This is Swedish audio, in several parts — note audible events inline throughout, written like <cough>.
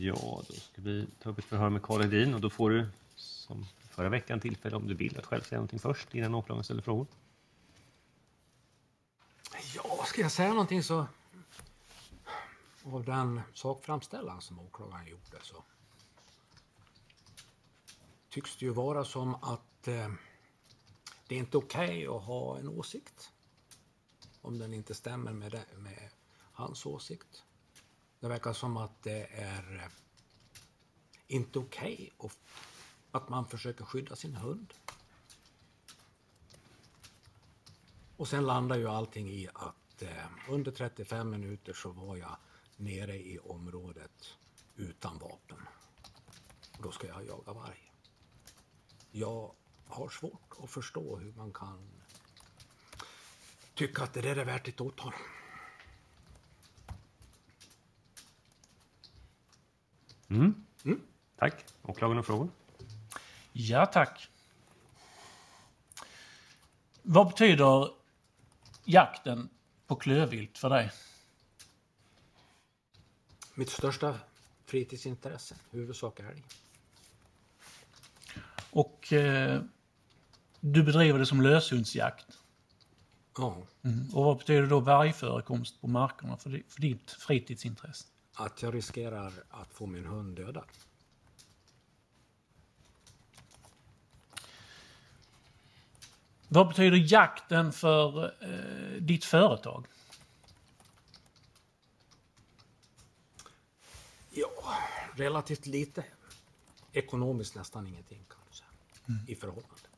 Ja, då ska vi ta upp ett förhör med Karl Hedin och då får du som förra veckan tillfälle om du vill att själv säga någonting först innan åklagaren ställer frågor. Ja, ska jag säga någonting så... Av den sakframställan som åklagaren gjorde så tycks det ju vara som att eh, det är inte okej okay att ha en åsikt om den inte stämmer med, det, med hans åsikt. Det verkar som att det är eh, inte okej okay att man försöker skydda sin hund. Och sen landar ju allting i att eh, under 35 minuter så var jag nere i området utan vapen. Och då ska jag jaga varg. Jag har svårt att förstå hur man kan tycka att det där är värt ett åtal. Mm. Mm. Tack. Åklagaren har frågor? Ja, tack. Vad betyder jakten på klövvilt för dig? Mitt största fritidsintresse, huvudsak älg. Och eh, du bedriver det som löshundsjakt? Ja. Mm. Och vad betyder då vargförekomst på markerna för, för ditt fritidsintresse? Att jag riskerar att få min hund dödad. Vad betyder jakten för eh, ditt företag? Ja, relativt lite. Ekonomiskt nästan ingenting kan säga. Mm. I förhållande.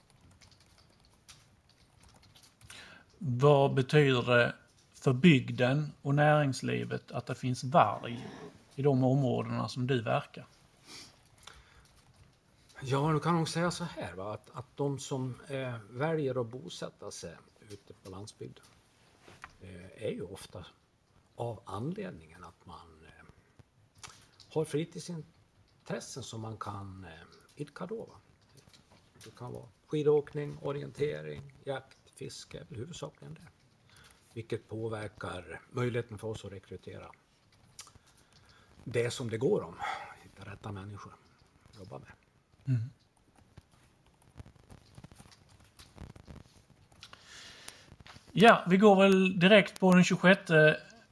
Vad betyder det för bygden och näringslivet att det finns varg i de områdena som du verkar? Ja, nu kan nog säga så här va? Att, att de som eh, väljer att bosätta sig ute på landsbygden eh, är ju ofta av anledningen att man eh, har fritidsintressen som man kan eh, idka då. Va? Det kan vara skidåkning, orientering, jakt, fiske, huvudsakligen det. Vilket påverkar möjligheten för oss att rekrytera det som det går om, hitta rätta människor att jobba med. Mm. Ja, vi går väl direkt på den 26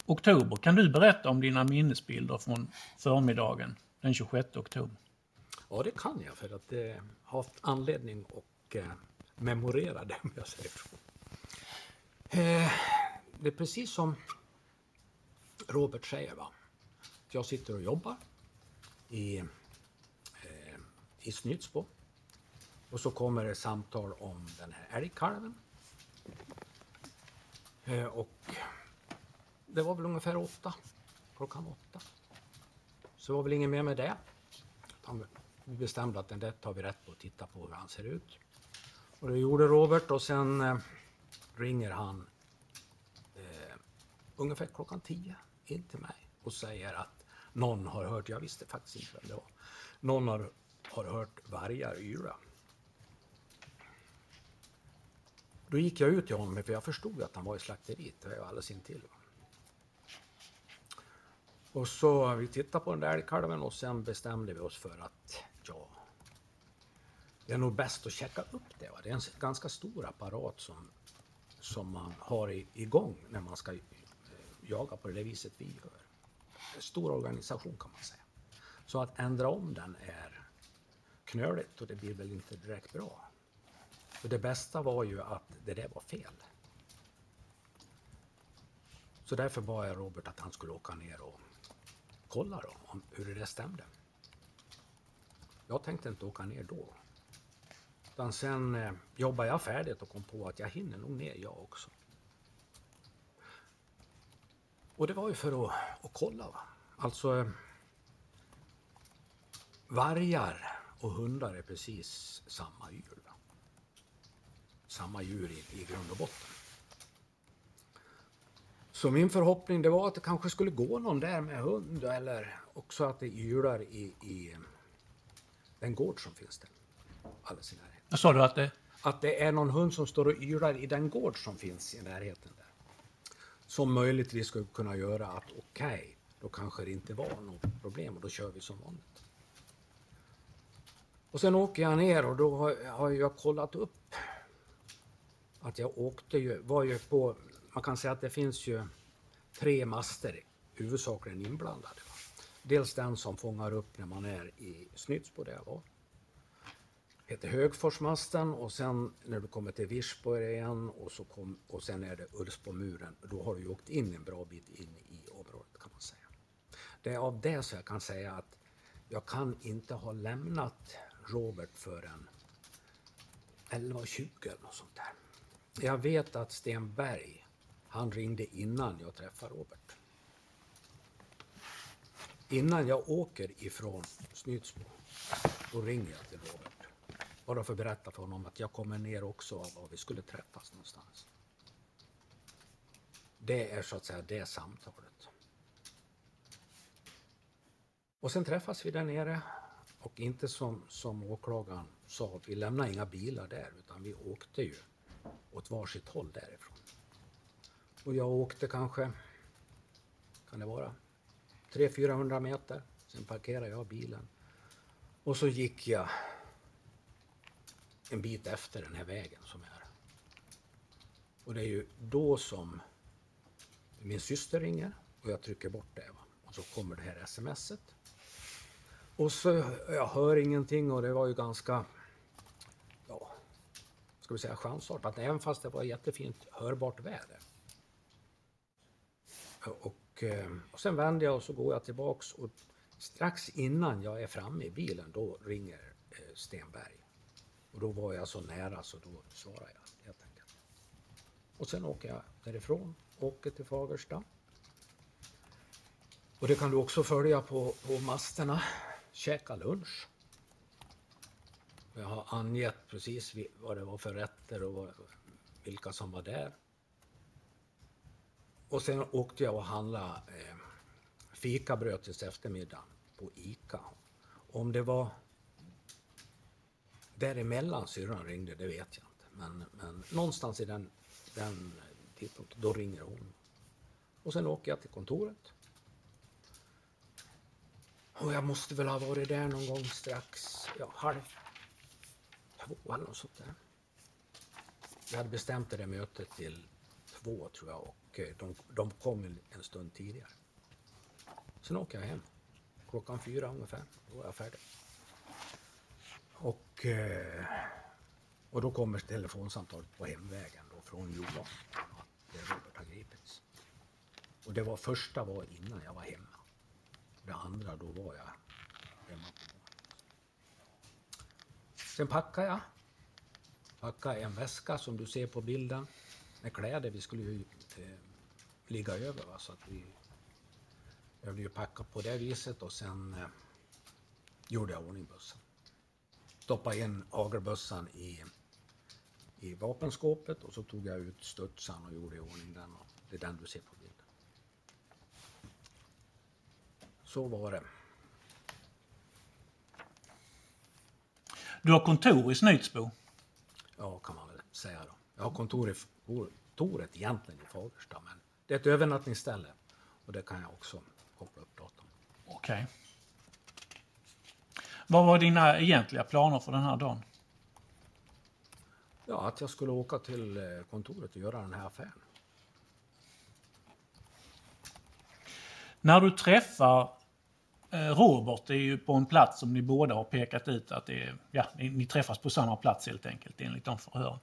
oktober. Kan du berätta om dina minnesbilder från förmiddagen den 26 oktober? Ja, det kan jag för att jag har haft anledning att eh, memorera det om jag säger så. Eh, det är precis som Robert säger. Va? Jag sitter och jobbar i eh, i Snytsbo. Och så kommer det samtal om den här älgkalven. Eh, och det var väl ungefär åtta, klockan åtta. Så det var väl inget mer med det. Vi bestämde att den där tar vi rätt på och tittar på hur han ser ut. Och det gjorde Robert och sen eh, ringer han ungefär klockan tio in till mig och säger att någon har hört, jag visste faktiskt inte vem det var, någon har har hört vargar yra. Då gick jag ut till honom, för jag förstod att han var i slakteriet, det var ju alldeles intill. Och så vi tittade på den där älgkalven och sen bestämde vi oss för att ja, det är nog bäst att checka upp det. Va? Det är en ganska stor apparat som, som man har igång när man ska jaga på det viset vi gör. En stor organisation kan man säga. Så att ändra om den är knöligt och det blir väl inte direkt bra. För det bästa var ju att det där var fel. Så därför bad jag Robert att han skulle åka ner och kolla då, om hur det där stämde. Jag tänkte inte åka ner då. Utan sen eh, jobbade jag färdigt och kom på att jag hinner nog ner jag också. Och det var ju för att, att kolla. Va? Alltså, eh, vargar och hundar är precis samma djur. Va? Samma djur i, i grund och botten. Så min förhoppning det var att det kanske skulle gå någon där med hund eller också att det ylar i, i den gård som finns där. Alldeles i närheten. Sa du att det? Att det är någon hund som står och ylar i den gård som finns i närheten där. Som möjligtvis skulle kunna göra att okej, okay, då kanske det inte var något problem och då kör vi som vanligt. Och sen åker jag ner och då har, har jag kollat upp att jag åkte ju, var ju på, man kan säga att det finns ju tre master huvudsakligen inblandade. Dels den som fångar upp när man är i Snytsbo där jag var. Heter Högforsmasten och sen när du kommer till Virsborg igen och, så kom, och sen är det Ulvsbomuren. Då har du ju åkt in en bra bit in i området kan man säga. Det är av det som jag kan säga att jag kan inte ha lämnat Robert förrän 11.20 eller något sånt där. Jag vet att Stenberg, han ringde innan jag träffade Robert. Innan jag åker ifrån Snytsbo, då ringer jag till Robert. Bara för att berätta för honom att jag kommer ner också och var vi skulle träffas någonstans. Det är så att säga det samtalet. Och sen träffas vi där nere och inte som, som åklagaren sa, vi lämnade inga bilar där utan vi åkte ju åt varsitt håll därifrån. Och jag åkte kanske, kan det vara, 300-400 meter. Sen parkerade jag bilen. Och så gick jag en bit efter den här vägen som är. Och det är ju då som min syster ringer och jag trycker bort det. Va? Och så kommer det här smset. Och så jag hör ingenting och det var ju ganska, ja, ska vi säga chansartat, även fast det var jättefint hörbart väder. Och, eh, och sen vänder jag och så går jag tillbaks och strax innan jag är framme i bilen då ringer eh, Stenberg. Och då var jag så nära så då svarade jag helt enkelt. Och sen åker jag därifrån, åker till Fagersta. Och det kan du också följa på, på masterna. Käka lunch. Jag har angett precis vad det var för rätter och vad, vilka som var där. Och sen åkte jag och handlade eh, fikabröd till eftermiddagen på ICA. Om det var däremellan syrran ringde, det vet jag inte. Men, men någonstans i den, den tidpunkten, då ringer hon. Och sen åker jag till kontoret. Och jag måste väl ha varit där någon gång strax, ja, halv två eller något sånt där. Jag hade bestämt det där mötet till två tror jag och eh, de, de kom en stund tidigare. Sen åker jag hem. Klockan fyra ungefär, då är jag färdig. Och, eh, och då kommer telefonsamtalet på hemvägen då från Johan att Robert har gripits. Och det var första var innan jag var hemma. Det andra då var jag hemma Sen packade jag. Packade en väska som du ser på bilden med kläder. Vi skulle ju eh, ligga över va? så att vi behövde ju packa på det viset och sen eh, gjorde jag ordning bussen stoppade in hagelbössan i, i vapenskåpet och så tog jag ut studsan och gjorde i ordning den. Och det är den du ser på bilden. Så var det. Du har kontor i Snytsbo? Ja, kan man väl säga då. Jag har kontor i kontoret egentligen i Fagersta, men det är ett övernattningsställe och det kan jag också koppla upp datorn. Okej. Okay. Vad var dina egentliga planer för den här dagen? Ja, att jag skulle åka till eh, kontoret och göra den här affären. När du träffar eh, Robert, det är ju på en plats som ni båda har pekat ut att det är, ja, ni träffas på samma plats helt enkelt enligt de förhören.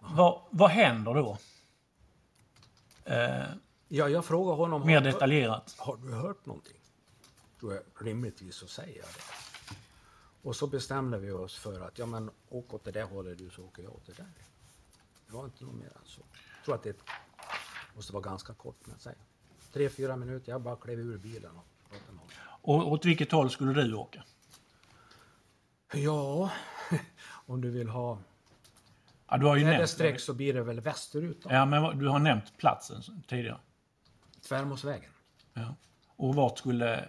Vad, vad händer då? Eh, ja, jag frågar honom. Mer detaljerat. Har, du hört någonting? Tror jag rimligtvis att säga det. Och så bestämde vi oss för att, ja men åk åt det där hållet du så åker jag åt det där. Det var inte något mer än så. Jag tror att det måste vara ganska kort med att säga. Tre, fyra minuter, jag bara klev ur bilen och pratade med honom. Och åt vilket håll skulle du åka? Ja, <laughs> om du vill ha Ja, du har ju nämnt streck så blir det väl västerut. Då. Ja, men du har nämnt platsen tidigare. Tvärmåsvägen. Ja. Och vart skulle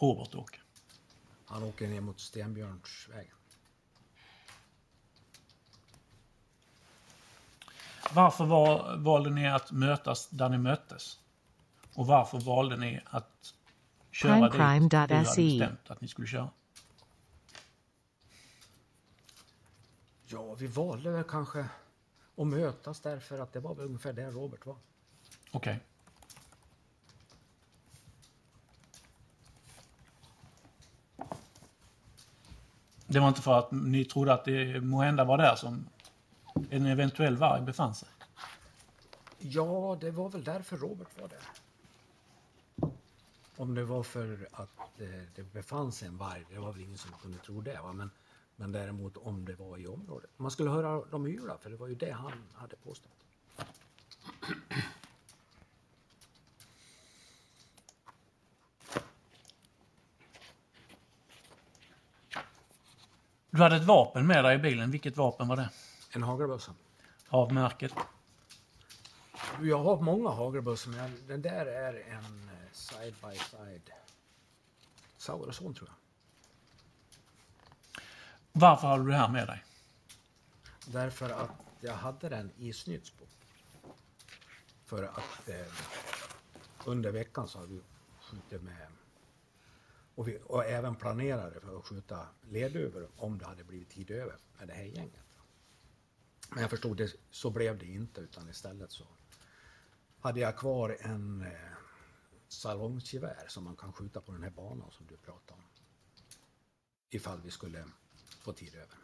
Robert åka? Han åker ner mot Stenbjörnsvägen. Varför var, valde ni att mötas där ni möttes? Och varför valde ni att köra dit Crimecrime.se. du hade bestämt att ni skulle köra? Ja, vi valde väl kanske att mötas därför att det var väl ungefär där Robert var. Okej. Det var inte för att ni trodde att det måhända var där som en eventuell varg befann sig? Ja, det var väl därför Robert var där. Om det var för att det, det befann sig en varg, det var väl ingen som kunde tro det. Va? Men, men däremot om det var i området. Man skulle höra dem yla, för det var ju det han hade påstått. Du hade ett vapen med dig i bilen. Vilket vapen var det? En hagelbössa. Av märket? Jag har många hagelbössor, men den där är en eh, side by side. Sauerson tror jag. Varför hade du det här med dig? Därför att jag hade den i Snytsbo. För att eh, under veckan så har vi skjutit med och, vi, och även planerade för att skjuta ledöver om det hade blivit tid över med det här gänget. Men jag förstod det, så blev det inte utan istället så hade jag kvar en eh, salongsgevär som man kan skjuta på den här banan som du pratade om. Ifall vi skulle få tid över.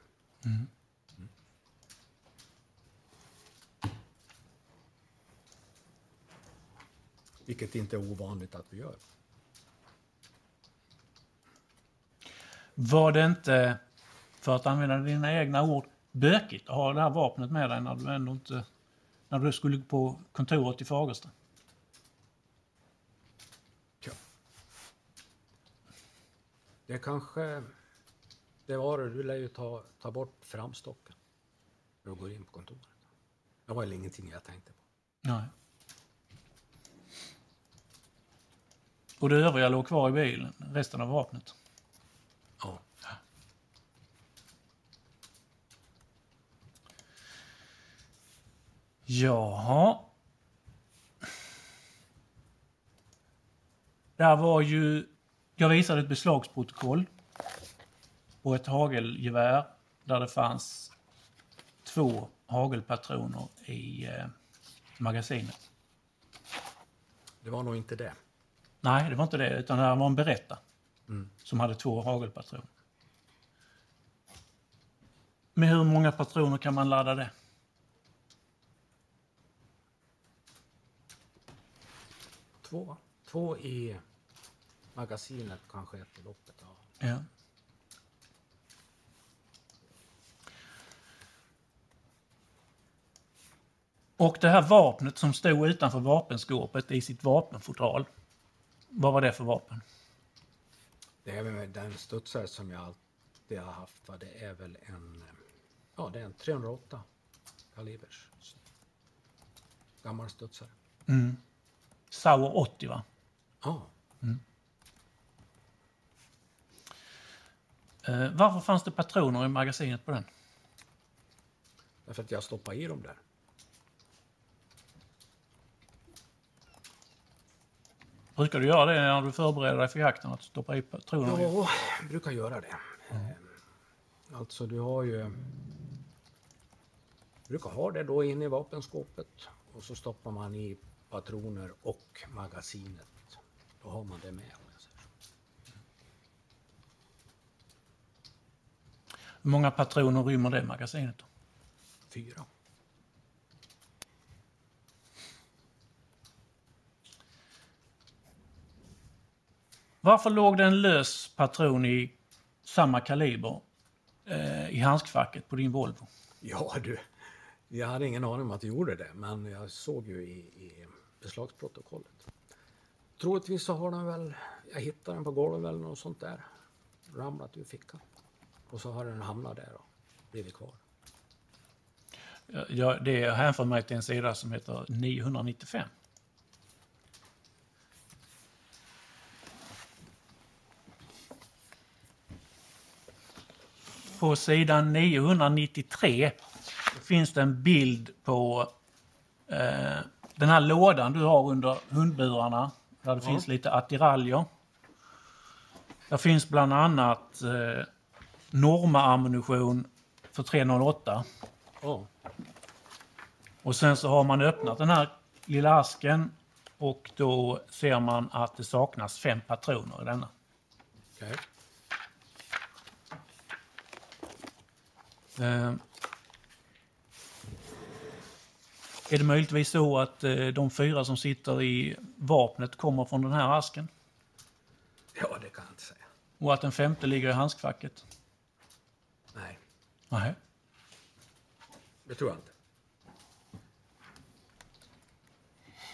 Vilket inte är ovanligt att vi gör. Var det inte, för att använda dina egna ord, bökigt att ha det här vapnet med dig när du ändå inte... När du skulle på kontoret i Fagersta? Ja. Det kanske... Det var det. Du lär ju ta, ta bort framstocken. När du går in på kontoret. Det var väl ingenting jag tänkte på. Nej. Och det övriga låg kvar i bilen, resten av vapnet? Ja. Jaha. Där var ju... Jag visade ett beslagsprotokoll på ett hagelgevär där det fanns två hagelpatroner i eh, magasinet. Det var nog inte det. Nej, det var inte det, utan det här var en berätta som hade två hagelpatroner. Med hur många patroner kan man ladda det? Två. Två i magasinet, kanske ett i loppet. Ja. Ja. Och det här vapnet som stod utanför vapenskåpet i sitt vapenfodral. Vad var det för vapen? Det är väl den studsare som jag alltid har haft. Va? Det är väl en... Ja, det är en 308 kalibers. Gammal studsare. Sauer 80 va? Ja. Eh, varför fanns det patroner i magasinet på den? Därför att jag stoppade i dem där. Brukar du göra det när du förbereder dig för jakten? Att stoppa i patroner? Ja, jag brukar göra det. Eh, Alltså du har ju... Du brukar ha det då inne i vapenskåpet och så stoppar man i patroner och magasinet. Då har man det med. Hur många patroner rymmer det magasinet? Då? Fyra. Varför låg det en lös patron i samma kaliber eh, i handskfacket på din Volvo? Ja du, jag hade ingen aning om att du gjorde det, men jag såg ju i, i beslagsprotokollet. Troligtvis så har den väl, jag hittade den på golvet eller något sånt där. Ramlat ur fickan. Och så har den hamnat där och blivit kvar. Ja, det hänför mig till en sida som heter 995. På sidan 993 finns det en bild på eh, den här lådan du har under hundburarna. Där det finns lite attiraljer. Det finns bland annat eh, Norma-ammunition för 308. Ja. Och sen så har man öppnat den här lilla asken och då ser man att det saknas fem patroner i denna. Okej. Eh, är det möjligtvis så att eh, de fyra som sitter i vapnet kommer från den här asken? Ja, det kan jag inte säga. Och att den femte ligger i handskfacket? Nej, Nej. det tror jag inte.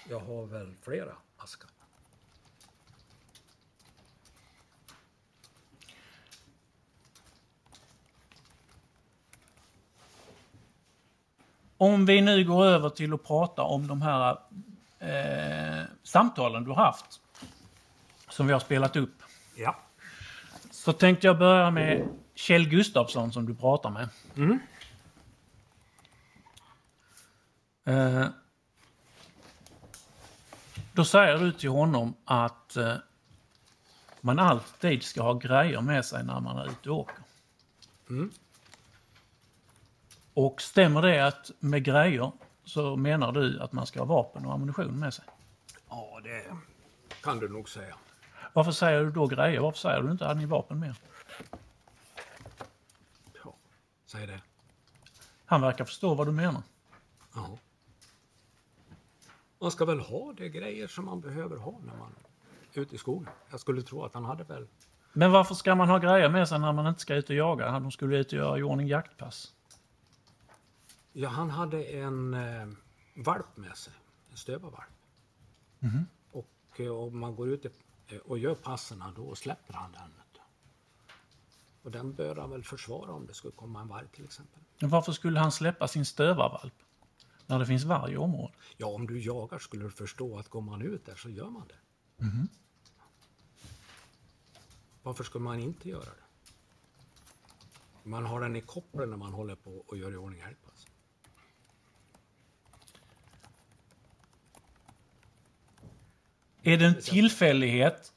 Jag har väl flera askar. Om vi nu går över till att prata om de här eh, samtalen du har haft, som vi har spelat upp, Ja. så tänkte jag börja med Kjell Gustafsson som du pratar med. Mm. Eh, då säger du till honom att eh, man alltid ska ha grejer med sig när man är ute och åker. Mm. Och stämmer det att med grejer så menar du att man ska ha vapen och ammunition med sig? Ja, det kan du nog säga. Varför säger du då grejer? Varför säger du inte att ni vapen med? Ja, säg det. Han verkar förstå vad du menar. Ja. Man ska väl ha de grejer som man behöver ha när man är ute i skogen. Jag skulle tro att han hade väl... Men varför ska man ha grejer med sig när man inte ska ut och jaga? De skulle ut och göra i ordning jaktpass. Ja, han hade en eh, valp med sig. En stövarvalp. Och eh, om man går ut eh, och gör passen då släpper han den. Och den bör han väl försvara om det skulle komma en varg till exempel. Men varför skulle han släppa sin stövarvalp? När det finns varg i området? Ja, om du jagar skulle du förstå att går man ut där så gör man det. Varför skulle man inte göra det? Man har den i kopplen när man håller på och gör i ordning älgpass. Är det en tillfällighet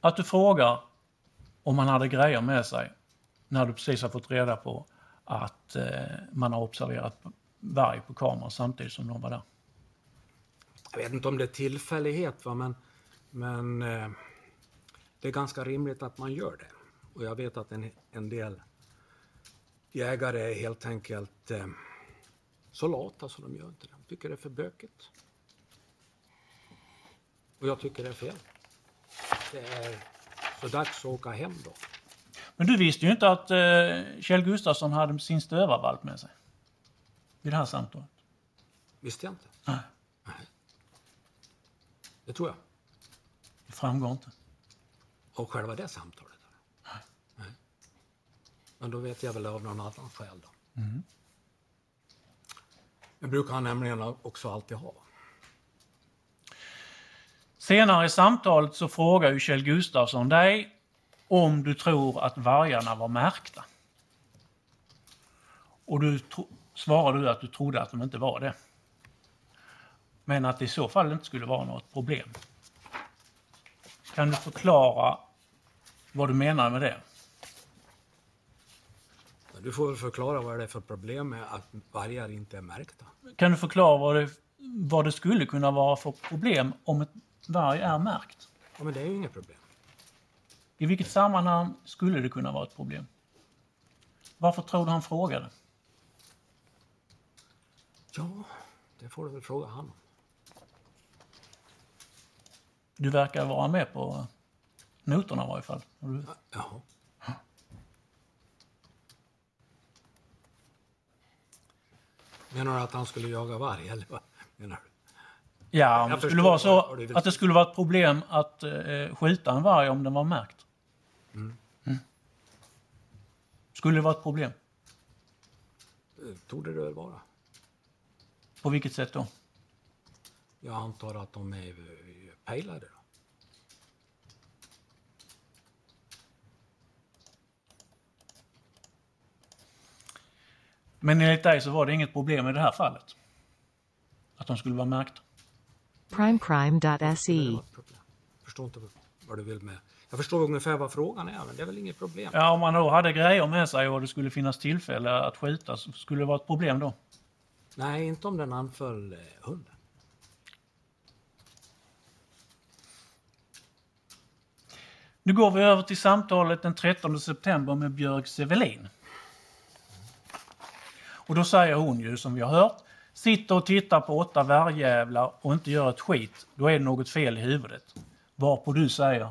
att du frågar om han hade grejer med sig när du precis har fått reda på att eh, man har observerat varg på kamera samtidigt som de var där? Jag vet inte om det är tillfällighet, va? men, men eh, det är ganska rimligt att man gör det. Och jag vet att en, en del jägare är helt enkelt eh, så lata så de gör inte det. De tycker det är för bökigt. Och jag tycker det är fel. Det är så dags att åka hem då. Men du visste ju inte att eh, Kjell Gustafsson hade sin stövarvalp med sig vid det här samtalet. Visste jag inte. Nej, Det tror jag. det framgår inte. Och själva det samtalet? eller? Nej. Men då vet jag väl av någon annan skäl då. Det brukar han nämligen också alltid ha. Senare i samtalet så frågar ju Kjell Gustafsson dig om du tror att vargarna var märkta. Och du svarade du att du trodde att de inte var det. Men att det i så fall inte skulle vara något problem. Kan du förklara vad du menar med det? Du får väl förklara vad det är för problem med att vargar inte är märkta. Kan du förklara vad det, vad det skulle kunna vara för problem om ett varg är märkt? Ja, men det är ju inget problem. I vilket sammanhang skulle det kunna vara ett problem? Varför tror du han frågade? Ja, det får du väl fråga han om. Du verkar vara med på noterna i varje fall. Du- Jaha. Menar du att han skulle jaga varg eller vad menar du? Ja, om det skulle vara så att det skulle vara ett problem att eh, skjuta en varg om den var märkt. Mm. Skulle det vara ett problem? Det torde det väl vara. På vilket sätt då? Jag antar att de är eh, pejlade då. Men enligt dig så var det inget problem i det här fallet? Att de skulle vara märkta? Primecrime.se. var ett problem. Förstår inte. vad- vad du vill med. Jag förstår ungefär vad frågan är, men det är väl inget problem. Ja, om man då hade grejer med sig och det skulle finnas tillfälle att skjuta så skulle det vara ett problem då? Nej, inte om den anföll eh, hunden. Nu går vi över till samtalet den 13 september med Björk Sevelin. Och då säger hon ju, som vi har hört, sitter och tittar på åtta vargjävlar och inte gör ett skit, då är det något fel i huvudet. Varpå du säger,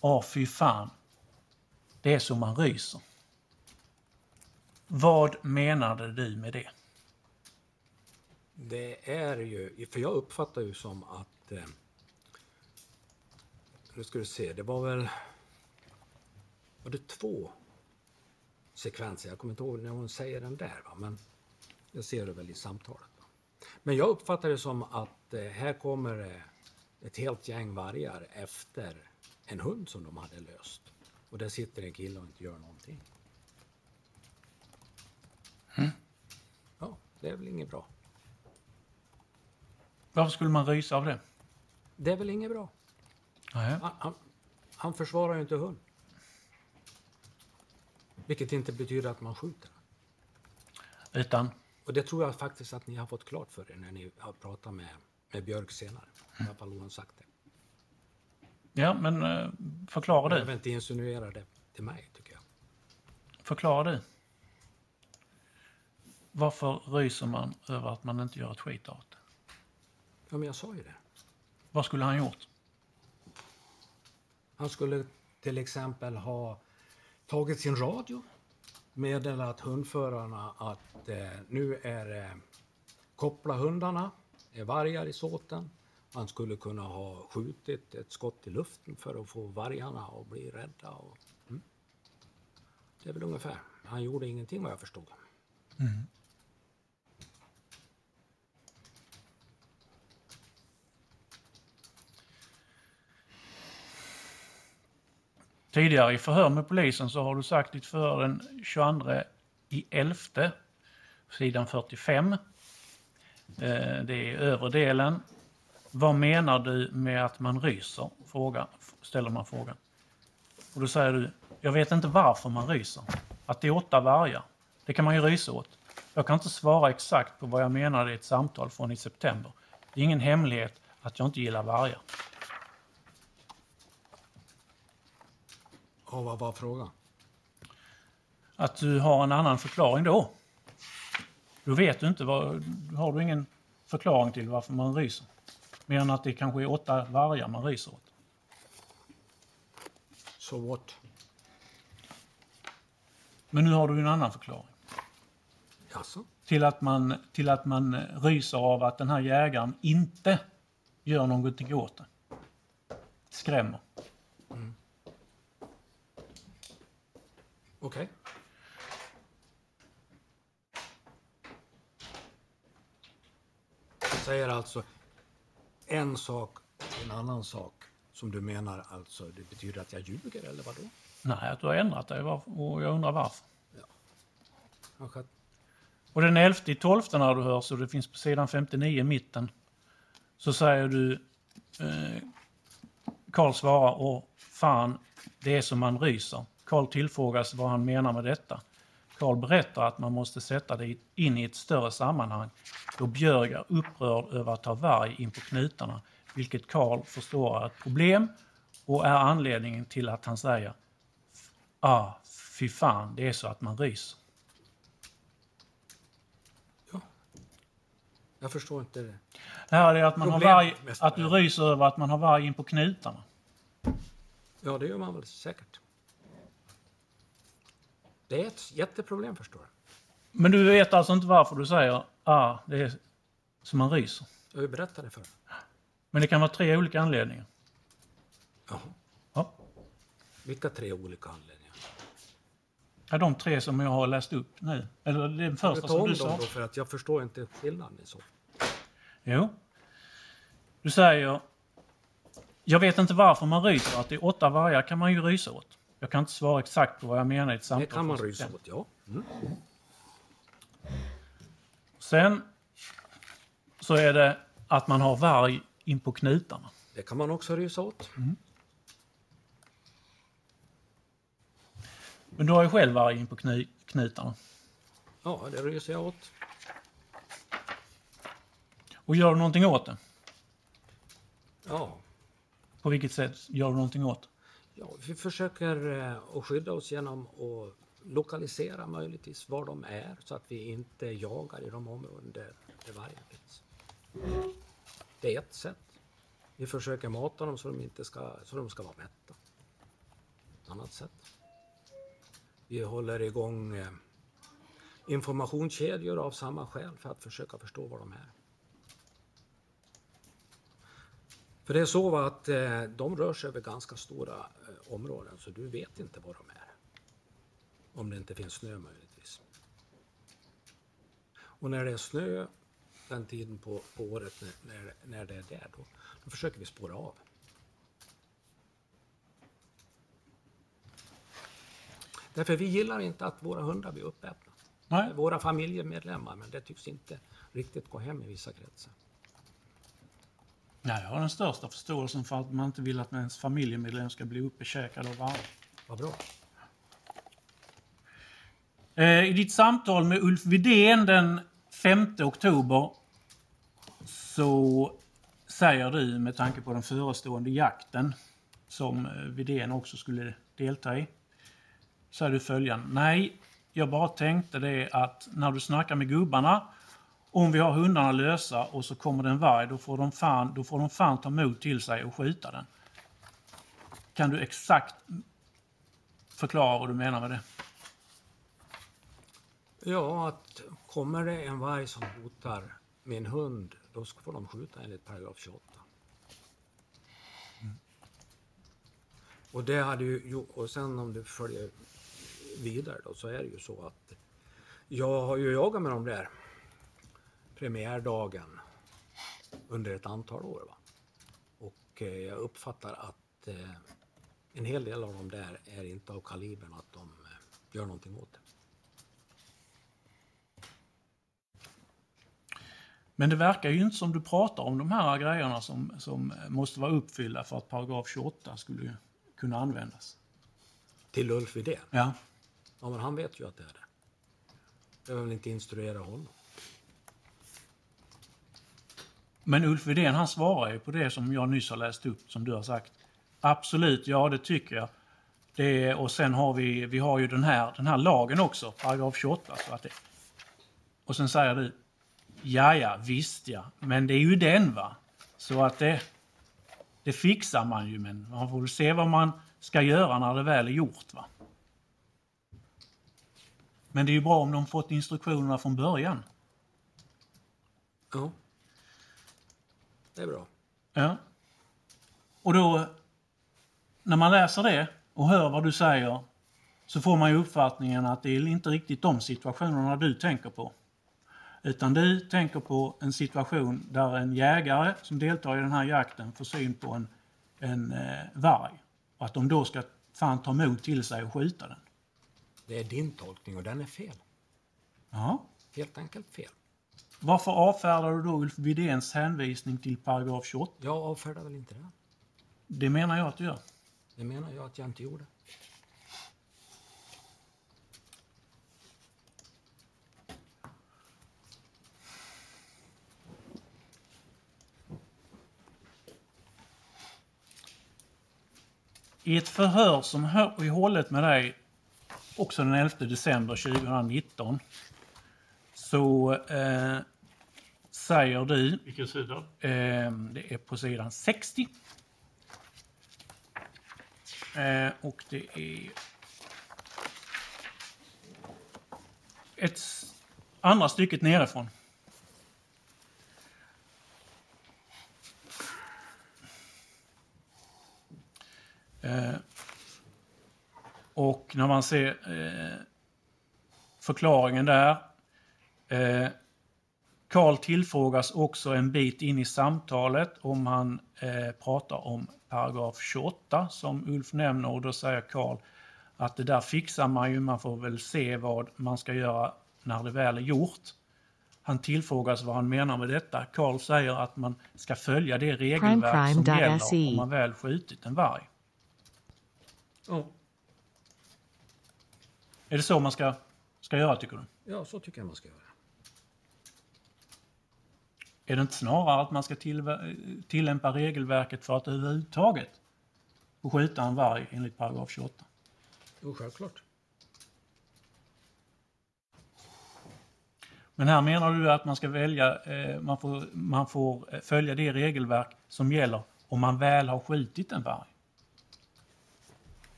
åh fy fan, det är så man ryser. Vad menade du med det? Det är ju, för jag uppfattar ju som att... Eh, nu ska du se, det var väl... Var det två sekvenser? Jag kommer inte ihåg när hon säger den där, va? men jag ser det väl i samtalet. Va? Men jag uppfattar det som att eh, här kommer eh, ett helt gäng vargar efter en hund som de hade löst. Och där sitter en kille och inte gör någonting. Ja, det är väl inget bra. Varför skulle man rysa av det? Det är väl inget bra. Han, han, han försvarar ju inte hund. Vilket inte betyder att man skjuter. Utan, Och det tror jag faktiskt att ni har fått klart för er när ni har pratat med, med Björk senare. I alla fall har hon sagt det. ja men eh, förklara Jag du. behöver inte insinuera det till mig, tycker jag. Förklara du. Varför ryser man över att man inte gör ett skit av det? Ja, men jag sa ju det. Vad skulle han gjort? Han skulle till exempel ha tagit sin radio, meddelat hundförarna att eh, nu är det eh, koppla hundarna, det är vargar i såten. Han skulle kunna ha skjutit ett skott i luften för att få vargarna att bli rädda. Och, mm. Det är väl ungefär. Han gjorde ingenting vad jag förstod. Mm. Tidigare i förhör med polisen så har du sagt ditt förhör den 22 i 11, sidan 45. Eh, det är övre delen. Vad menar du med att man ryser? Fråga, ställer man frågan. Och då säger du, jag vet inte varför man ryser. Att det är åtta vargar, det kan man ju rysa åt. Jag kan inte svara exakt på vad jag menade i ett samtal från i september. Det är ingen hemlighet att jag inte gillar vargar. Och vad var frågan? att du har en annan förklaring då. Då vet du inte, vad, har du ingen förklaring till varför man ryser. Mer än att det kanske är åtta vargar man ryser åt. So what? Men nu har du en annan förklaring. Jaså? Till att, man, till att man ryser av att den här jägaren inte gör någonting åt det. Skrämmer. Okej. Du säger alltså en sak och en annan sak som du menar alltså, det betyder att jag ljuger eller vadå? Nej, att du har ändrat dig och jag undrar varför. Kanske Och den 11 i 12 när du hör, så det finns på sidan 59 i mitten, så säger du, eh, Karl svarar, åh fan, det är som man ryser. Karl tillfrågas vad han menar med detta. Karl berättar att man måste sätta det in i ett större sammanhang då Björg är upprörd över att ha varg in på knutarna, vilket Karl förstår är ett problem och är anledningen till att han säger ah, fy fan, det är så att man ryser. Ja. Jag förstår inte det. Det här är att, man har varg, att du ryser över att man har varg in på knutarna. Ja, det gör man väl säkert. Det är ett jätteproblem förstår du. Men du vet alltså inte varför du säger ah, det är som man ryser. Jag har ju berättat det för. Men det kan vara tre olika anledningar. Jaha. Ja. Vilka tre olika anledningar? Ja, de tre som jag har läst upp nu. Eller den första ta som om du dem sa. då för att jag förstår inte skillnaden i så. Jo. Du säger, jag vet inte varför man ryser. Att det är åtta vargar kan man ju rysa åt. Jag kan inte svara exakt på vad jag menar i ett samtal. Det kan man rysa åt, ja. Mm. Sen så är det att man har varg in på knutarna. Det kan man också rysa åt. Mm. Men du har ju själv varg in på kny- knutarna. Ja, det ryser jag åt. Och gör du någonting åt det? Ja. På vilket sätt gör du någonting åt det? Ja, vi försöker eh, att skydda oss genom att lokalisera möjligtvis var de är så att vi inte jagar i de områden där, där vargen finns. Det är ett sätt. Vi försöker mata dem så de, inte ska, så de ska vara mätta. Ett annat sätt. Vi håller igång eh, informationskedjor av samma skäl för att försöka förstå var de är. För det är så att eh, de rör sig över ganska stora eh, områden så du vet inte var de är. Om det inte finns snö möjligtvis. Och när det är snö den tiden på, på året när, när, när det är där då, då försöker vi spåra av. Därför vi gillar inte att våra hundar blir uppätna. Nej. Våra familjemedlemmar, men det tycks inte riktigt gå hem i vissa kretsar. Nej, jag har den största förståelsen för att man inte vill att ens familjemedlem ska bli uppekäkad av varg. Vad bra. Eh, I ditt samtal med Ulf Widén den 5 oktober så säger du med tanke på den förestående jakten som eh, Widén också skulle delta i. Säger du följande. Nej, jag bara tänkte det att när du snackar med gubbarna om vi har hundarna lösa och så kommer det en varg, då får de fan, då får de fan ta mod till sig och skjuta den. Kan du exakt förklara vad du menar med det? Ja, att kommer det en varg som hotar min hund, då får de skjuta enligt paragraf 28. Och det hade ju, och sen om du följer vidare då, så är det ju så att jag har ju jagat med de där premiärdagen under ett antal år. Va? Och eh, jag uppfattar att eh, en hel del av dem där är inte av kalibern att de eh, gör någonting åt det. Men det verkar ju inte som du pratar om de här grejerna som, som måste vara uppfyllda för att paragraf 28 skulle kunna användas. Till Ulf Widén? Ja. Ja, men han vet ju att det är det. Jag vill inte instruera honom. Men Ulf Widén han svarar ju på det som jag nyss har läst upp, som du har sagt. Absolut, ja det tycker jag. Det, och sen har vi, vi har ju den här, den här lagen också, paragraf 28. Så att det, och sen säger du, ja ja, visst ja, men det är ju den va. Så att det, det fixar man ju, men man får väl se vad man ska göra när det väl är gjort va. Men det är ju bra om de fått instruktionerna från början. Ja. Det är bra. Ja. Och då, när man läser det och hör vad du säger så får man ju uppfattningen att det är inte riktigt de situationerna du tänker på. Utan du tänker på en situation där en jägare som deltar i den här jakten får syn på en, en eh, varg. Och att de då ska fan ta mod till sig och skjuta den. Det är din tolkning och den är fel. Ja. Helt enkelt fel. Varför avfärdar du då Ulf Widéns hänvisning till paragraf 28? Jag avfärdar väl inte det. Det menar jag att du gör. Det menar jag att jag inte gjorde. I ett förhör som är hållet med dig också den 11 december 2019 så eh, säger du, Vilken sida? eh, det är på sidan 60 eh, och det är ett andra stycket nerifrån. Eh, och när man ser eh, förklaringen där. Karl tillfrågas också en bit in i samtalet om han eh, pratar om paragraf 28 som Ulf nämner och då säger Karl att det där fixar man ju, man får väl se vad man ska göra när det väl är gjort. Han tillfrågas vad han menar med detta. Karl säger att man ska följa det regelverk som gäller om man väl skjutit en varg. Ja. Är det så man ska, ska göra tycker du? Ja, så tycker jag man ska göra. Är det inte snarare att man ska till, tillämpa regelverket för att överhuvudtaget få skjuta en varg enligt paragraf 28? Jo, självklart. Men här menar du att man ska välja, eh, man, får, man får följa det regelverk som gäller om man väl har skjutit en varg.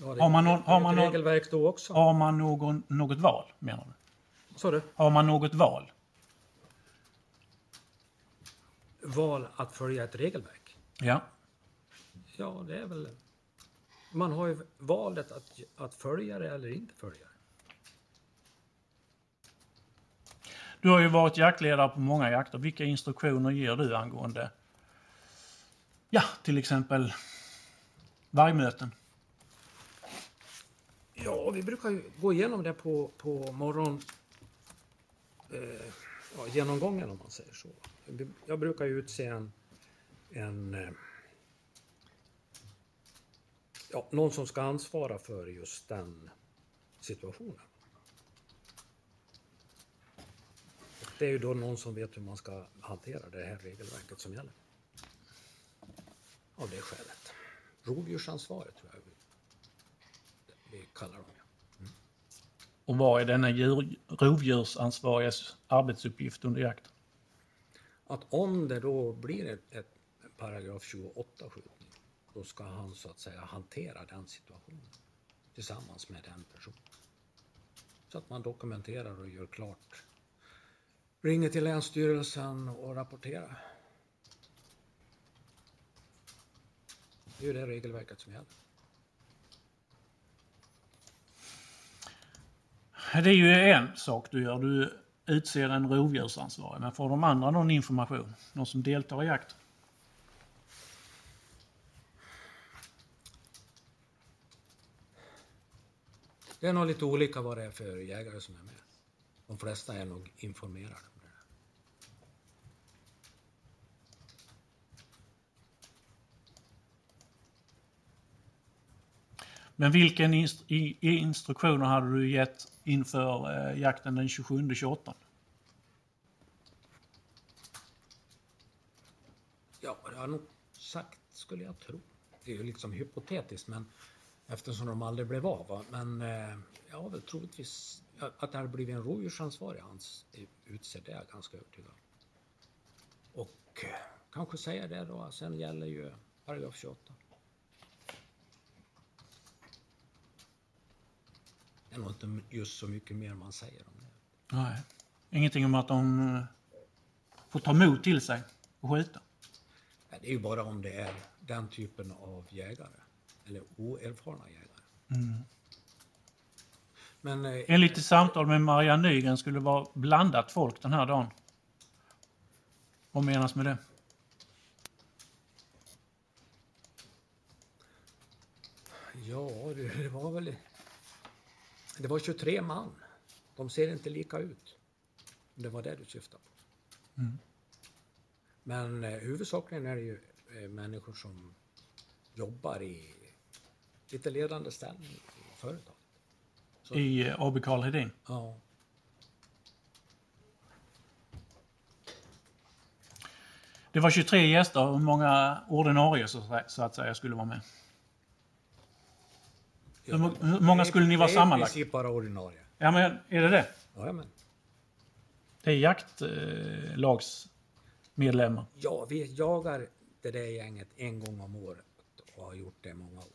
Ja, det Har man någon- har man någon- regelverk då också. Har man någon, något val, menar du? Du? Har man något val? Val att följa ett regelverk. Ja. Ja, det är väl... Man har ju valet att, att följa det eller inte följa det. Du har ju varit jaktledare på många jakter. Vilka instruktioner ger du angående, ja, till exempel vargmöten? Ja, vi brukar ju gå igenom det på, på morgon... Eh, ja, genomgången om man säger så. Jag brukar utse en... en eh, ja, någon som ska ansvara för just den situationen. Det är ju då någon som vet hur man ska hantera det här regelverket som gäller. Av det skälet. Rovdjursansvaret tror jag vi, vi kallar dem. ja. Mm. Och vad är denna djur, rovdjursansvarigas arbetsuppgift under jakten? Att om det då blir ett, ett paragraf 28 skjutning, då ska han så att säga hantera den situationen tillsammans med den personen. Så att man dokumenterar och gör klart. Ringer till Länsstyrelsen och rapporterar. Det är ju det regelverket som gäller. Det är ju en sak du gör. Du utser en rovdjursansvarig. Men får de andra någon information? Någon som deltar i jakten? Det är nog lite olika vad det är för jägare som är med. De flesta är nog informerade om det. Men vilken inst i, i instruktioner hade du gett inför eh, jakten den 27-28? Ja, det har jag nog sagt skulle jag tro. Det är ju liksom hypotetiskt men eftersom de aldrig blev av. va. Men eh, jag har väl troligtvis att det hade blivit en rovdjursansvarig hans utsedd, det är jag ganska övertygad om. Och eh, kanske säga det då, sen gäller ju paragraf 28. Det är nog inte just så mycket mer man säger om det. Nej. Ingenting om att de eh, får ta mod till sig och skjuta? Nej, Det är ju bara om det är den typen av jägare. Eller oerfarna jägare. Men eh, Enligt ett samtal med Marianne Nygren skulle det vara blandat folk den här dagen. Vad menas med det? Ja, det var väl... Det var 23 man. De ser inte lika ut. Det var det du syftade på. Men eh, huvudsakligen är det ju eh, människor som jobbar i lite ledande ställning i företag. Så- I eh, AB Karl Hedin? Ja. Det var 23 gäster. Hur många ordinarie så, så att säga skulle vara med? Hur, må- hur många skulle ni vara Det är i sammanlagt? princip bara ordinarie. Ja, men är det det? Ja, men. Det är jaktlagsmedlemmar. ja, vi jagar det där gänget en gång om året och har gjort det i många år.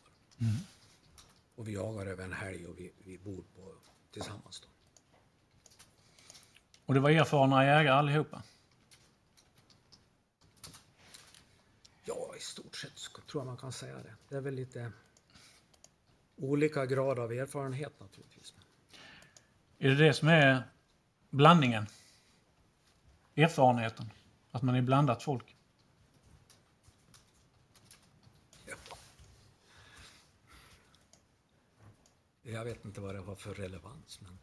Och vi jagar över en helg och vi, vi bor på, tillsammans. Då. Och det var erfarna jägare allihopa. Ja, i stort sett tror jag man kan säga det. Det är väl lite olika grad av erfarenhet naturligtvis. Är det det som är blandningen? Erfarenheten? Att man är blandat folk? Ja. Jag vet inte vad det har för relevans, men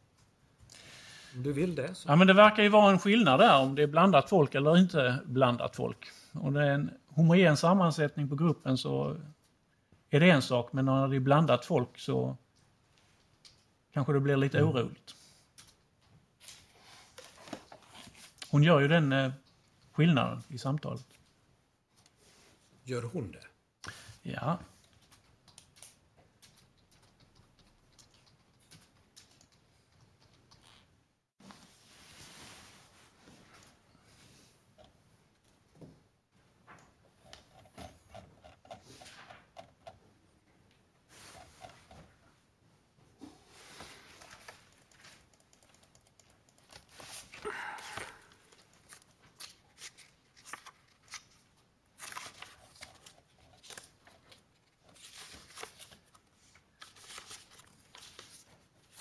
om du vill det så. Ja, men det verkar ju vara en skillnad där om det är blandat folk eller inte blandat folk. Om det är en homogen sammansättning på gruppen så är det en sak, men när det är blandat folk så kanske det blir lite oroligt. Hon gör ju den eh, skillnaden i samtalet. Gör hon det? Ja.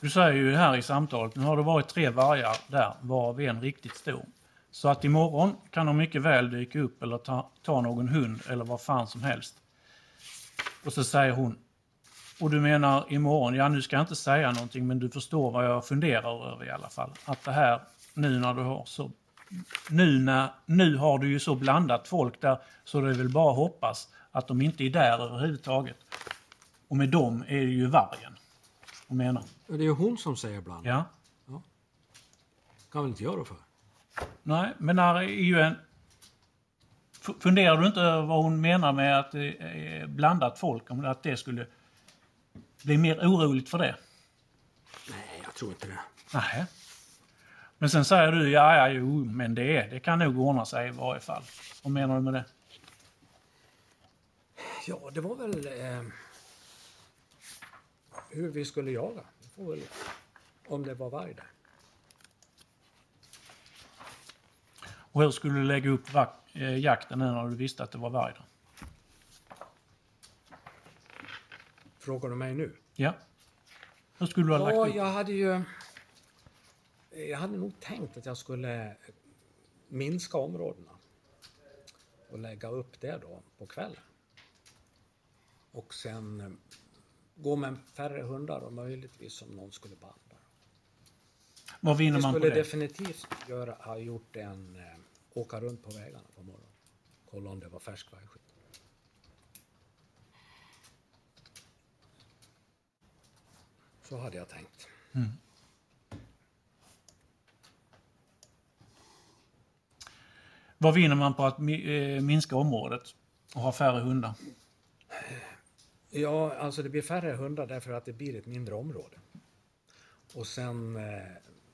Du säger ju här i samtalet, nu har det varit tre vargar där, varav en riktigt stor. Så att imorgon kan de mycket väl dyka upp eller ta, ta någon hund eller vad fan som helst. Och så säger hon, och du menar imorgon, ja nu ska jag inte säga någonting men du förstår vad jag funderar över i alla fall. Att det här nu när du har så, nu, när, nu har du ju så blandat folk där så det är väl bara att hoppas att de inte är där överhuvudtaget. Och med dem är det ju vargen. Jag menar. Det är ju hon som säger bland. Ja. kan väl inte jag rå för? Nej, men här är ju en... Funderar du inte över vad hon menar med att det är blandat folk? Om att det skulle bli mer oroligt för det? Nej, jag tror inte det. Nej. Men sen säger du, ja, ja, jo, men det, är, det kan nog ordna sig i varje fall. Vad menar du med det? Ja, det var väl eh, hur vi skulle jaga. Väl, om det var varg där. Och hur skulle du lägga upp eh, jakten nu när du visste att det var varg där? Frågar du mig nu? Ja. Hur skulle du ha lagt Ja, upp? jag hade ju... Jag hade nog tänkt att jag skulle minska områdena och lägga upp det då på kvällen. Och sen gå med färre hundar och möjligtvis om någon skulle banda. Vad vinner Vi man på skulle det? definitivt göra, ha gjort en eh, åka runt på vägarna på morgonen. Kolla om det var färsk vargskit. Så hade jag tänkt. Vad vinner man på att eh, minska området och ha färre hundar? Ja, alltså det blir färre hundar därför att det blir ett mindre område. Och sen eh,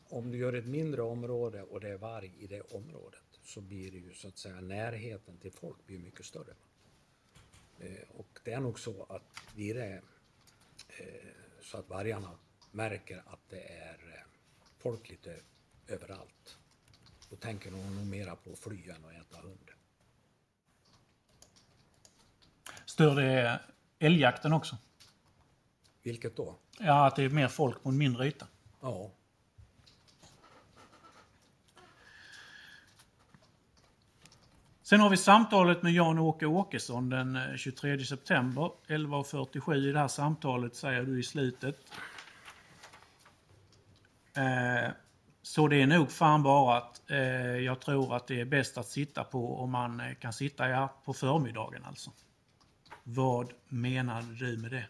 om du gör ett mindre område och det är varg i det området så blir det ju så att säga närheten till folk blir mycket större. Eh, och det är nog så att blir det eh, så att vargarna märker att det är eh, folk lite överallt. Då tänker de nog mera på att fly än att äta hund. Stör det älgjakten också? Vilket då? Ja, att det är mer folk på en mindre yta. Ja, Sen har vi samtalet med Jan-Åke Åkesson den eh, 23 september 11.47. I det här samtalet säger du i slutet. Eh, så det är nog fan bara att eh, jag tror att det är bäst att sitta på om man eh, kan sitta ja, på förmiddagen alltså. Vad menade du med det?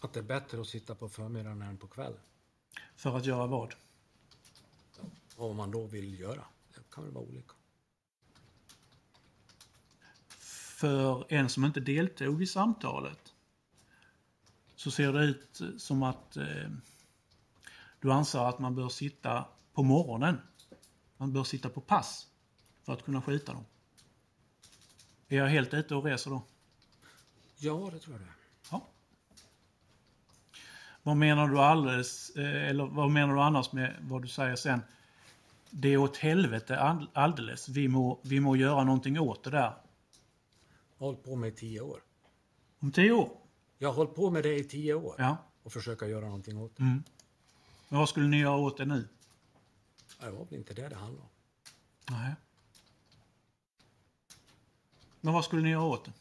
att det är bättre att sitta på förmiddagen än på kvällen. För att göra vad? Vad man då vill göra. Det kan väl vara olika. För en som inte deltog i samtalet så ser det ut som att eh, du anser att man bör sitta på morgonen. Man bör sitta på pass för att kunna skjuta dem. Är jag helt ute och reser då? Ja, det tror jag det. Ja. Vad menar du alldeles, eh, eller vad menar du annars med vad du säger sen? Det är åt helvete all- alldeles. Vi må, vi må göra någonting åt det där. Jag har hållit på med i tio år. Om tio år? Jag har hållit på med det i tio år Ja. och försöka göra någonting åt det. Mm. Men vad skulle ni göra åt det nu? Det var väl inte det det handlade om. Nej. Men vad skulle ni göra åt det?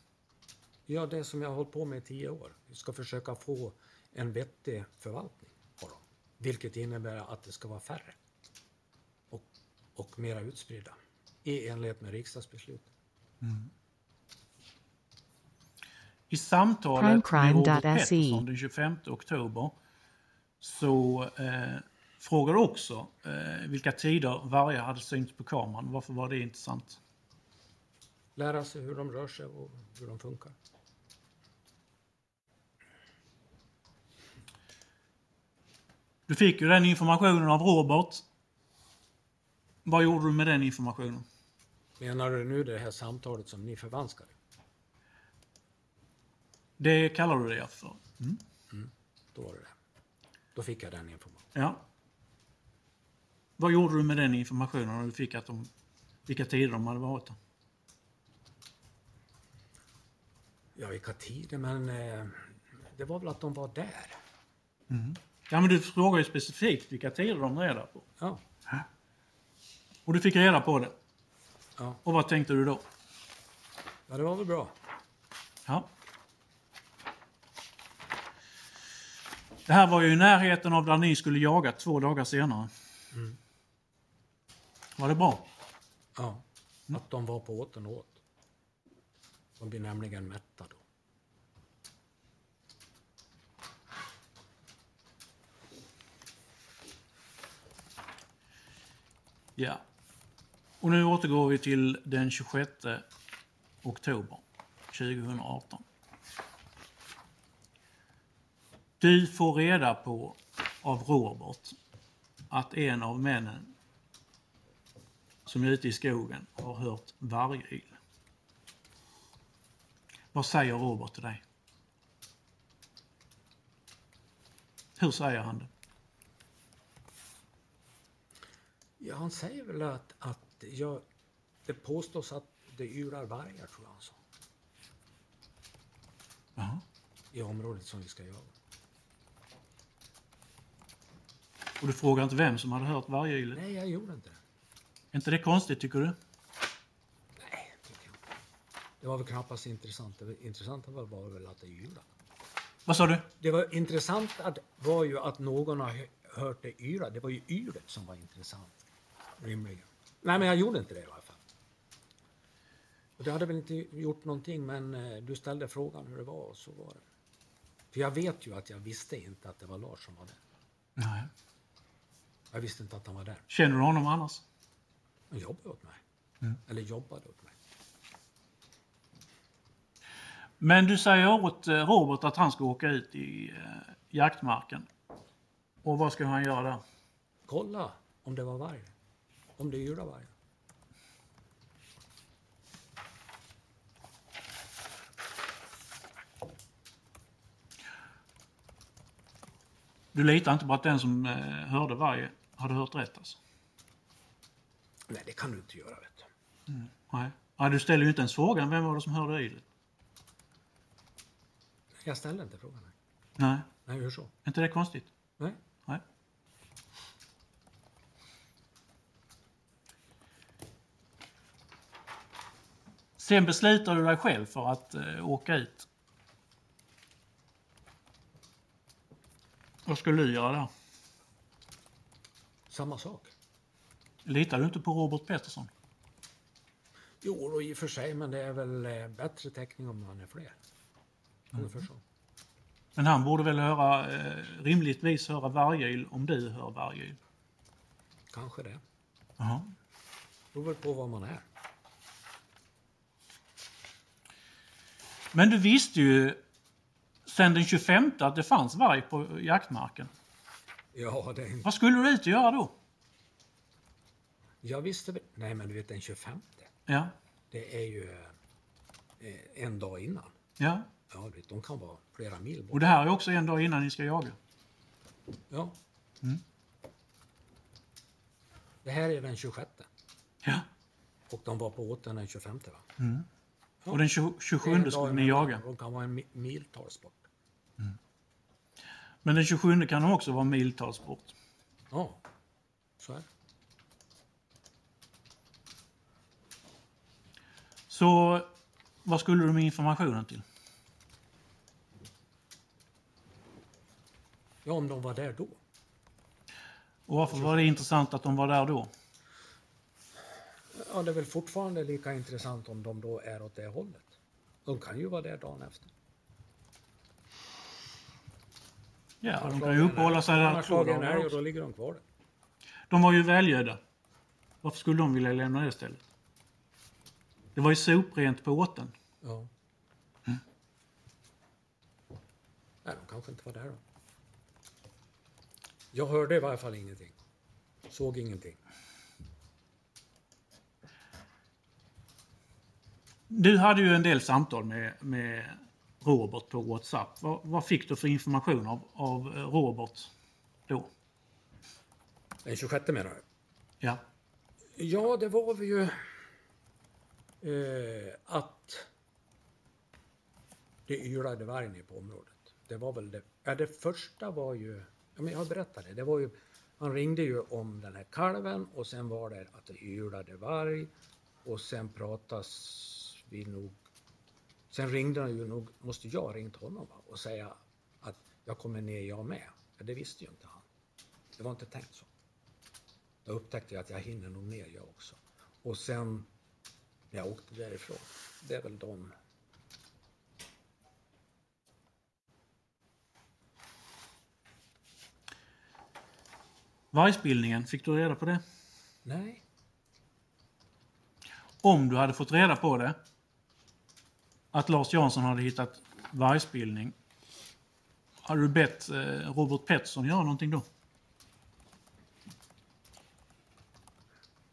Ja, det som jag har hållit på med i tio år. Vi ska försöka få en vettig förvaltning på dem. Vilket innebär att det ska vara färre. Och, och mera utspridda. I enlighet med riksdagsbeslut. I samtalet med Robert Timecrime.se. Pettersson den 25 oktober så eh, frågar du också eh, vilka tider varje hade synts på kameran. Varför var det intressant? Lära sig hur de rör sig och hur de funkar. Du fick ju den informationen av Robert. Vad gjorde du med den informationen? Menar du nu det här samtalet som ni förvanskade? Det kallar du det för? Då var det det. Då fick jag den informationen. Ja. Vad gjorde du med den informationen när du fick att de, vilka tider de hade varit där? Ja, vilka tider, men eh, det var väl att de var där. Ja, men du frågar ju specifikt vilka tider de där på. Ja, Och du fick reda på det. ja. Och vad tänkte du då? ja det var väl bra. Ja. Det här var ju i närheten av där ni skulle jaga två dagar senare. Var det bra? Ja, att de var på åten åt. De blir nämligen mätta då. Ja. Och nu återgår vi till den 26 oktober 2018. Du får reda på av Robert att en av männen som är ute i skogen har hört vargyl. Vad säger Robert till dig? Hur säger han det? Ja, han säger väl att, att jag, det påstås att det ylar vargar, tror jag han sa. Jaha. I området som vi ska jaga. Och du frågar inte vem som hade hört vargylet? Nej, jag gjorde inte det. Är inte det konstigt tycker du? Nej, tycker jag inte. Det var väl knappast intressant. Det intressanta var, väl att det ylade. Vad sa du? Det var intressant att, var ju att någon har hö- hört det yra. Det var ju ylet som var intressant. Rimligen. Nej, men jag gjorde inte det i alla fall. Och det hade väl inte gjort någonting, men eh, du ställde frågan hur det var och så var det. För jag vet ju att jag visste inte att det var Lars som var där. Nej. Jag visste inte att han var där. Känner du honom annars? Han jobbade åt mig. Mm. Eller jobbade åt mig. Men du säger åt eh, Robert att han ska åka ut i eh, jaktmarken. Och vad ska han göra där? Kolla om det var varg. Om det ylade varg. Du litar inte på att den som eh, hörde varje hade hört rätt alltså? Nej, det kan du inte göra. Vet du. Nej. Ja, du ställer ju inte ens frågan vem var det som hörde ylet? Jag ställde inte frågan. Nej, Nej. nej hur så? Är inte det konstigt? Nej. Nej. Sen beslutar du dig själv för att eh, åka ut. Vad skulle du göra där? Samma sak. Litar du inte på Robert Pettersson? Jo, då i och för sig, men det är väl eh, bättre täckning om man är fler. Ungefär så. Men han borde väl höra, eh, rimligtvis höra vargyl om du hör vargyl? Kanske det. Jaha. Beror väl på var man är. Men du visste ju sen den 25 att det fanns varg på jaktmarken. Ja, det. Vad skulle du ut och göra då? Jag visste väl... Nej, men du vet den 25. Ja, Det är ju eh, en dag innan. ja. Ja, vet, de kan vara flera mil Och bort. det här är också en dag innan ni ska jaga. Ja. Mm. Det här är den 26. Ja. Och de var på åten den 25. Va? Mm. Och den 20, Det är en 27 dag skulle ni jaga. De kan vara en mi- miltals bort. Men den 27 kan de också vara miltals bort. Ja, så är det. Så vad skulle du med informationen till? Ja, om de var där då. Och varför var det intressant att de var där då? Ja, det är väl fortfarande lika intressant om de då är åt det hållet. De kan ju vara där dagen efter. Ja, de kan ju uppehålla sig där två dagar också. då ligger de kvar där. De var ju välgödda. Varför skulle de vilja lämna det istället? Det var ju soprent på åten. Ja. Nej, de kanske inte var där då. Jag hörde i varje fall ingenting. Såg ingenting. Du hade ju en del samtal med, med Robert på WhatsApp. Vad, vad fick du för information av, av eh, Robert då? Den 26 menar du? Ja. Ja, det var vi ju eh, att det ylade varg ner på området. Det var väl det. Ja, det första var ju, ja, men jag berättade, det var ju, han ringde ju om den här kalven och sen var det att det ylade varg och sen pratas vi nog, sen ringde han ju nog, måste jag ringt honom va, och säga att jag kommer ner jag med. Ja, det visste ju inte han. Det var inte tänkt så. Då upptäckte jag att jag hinner nog ner jag också. Och sen när jag åkte därifrån, det är väl de Vargspillningen, fick du reda på det? Nej, Om du hade fått reda på det, att Lars Jansson hade hittat vargspillning, hade du bett eh, Robert Pettersson göra någonting då?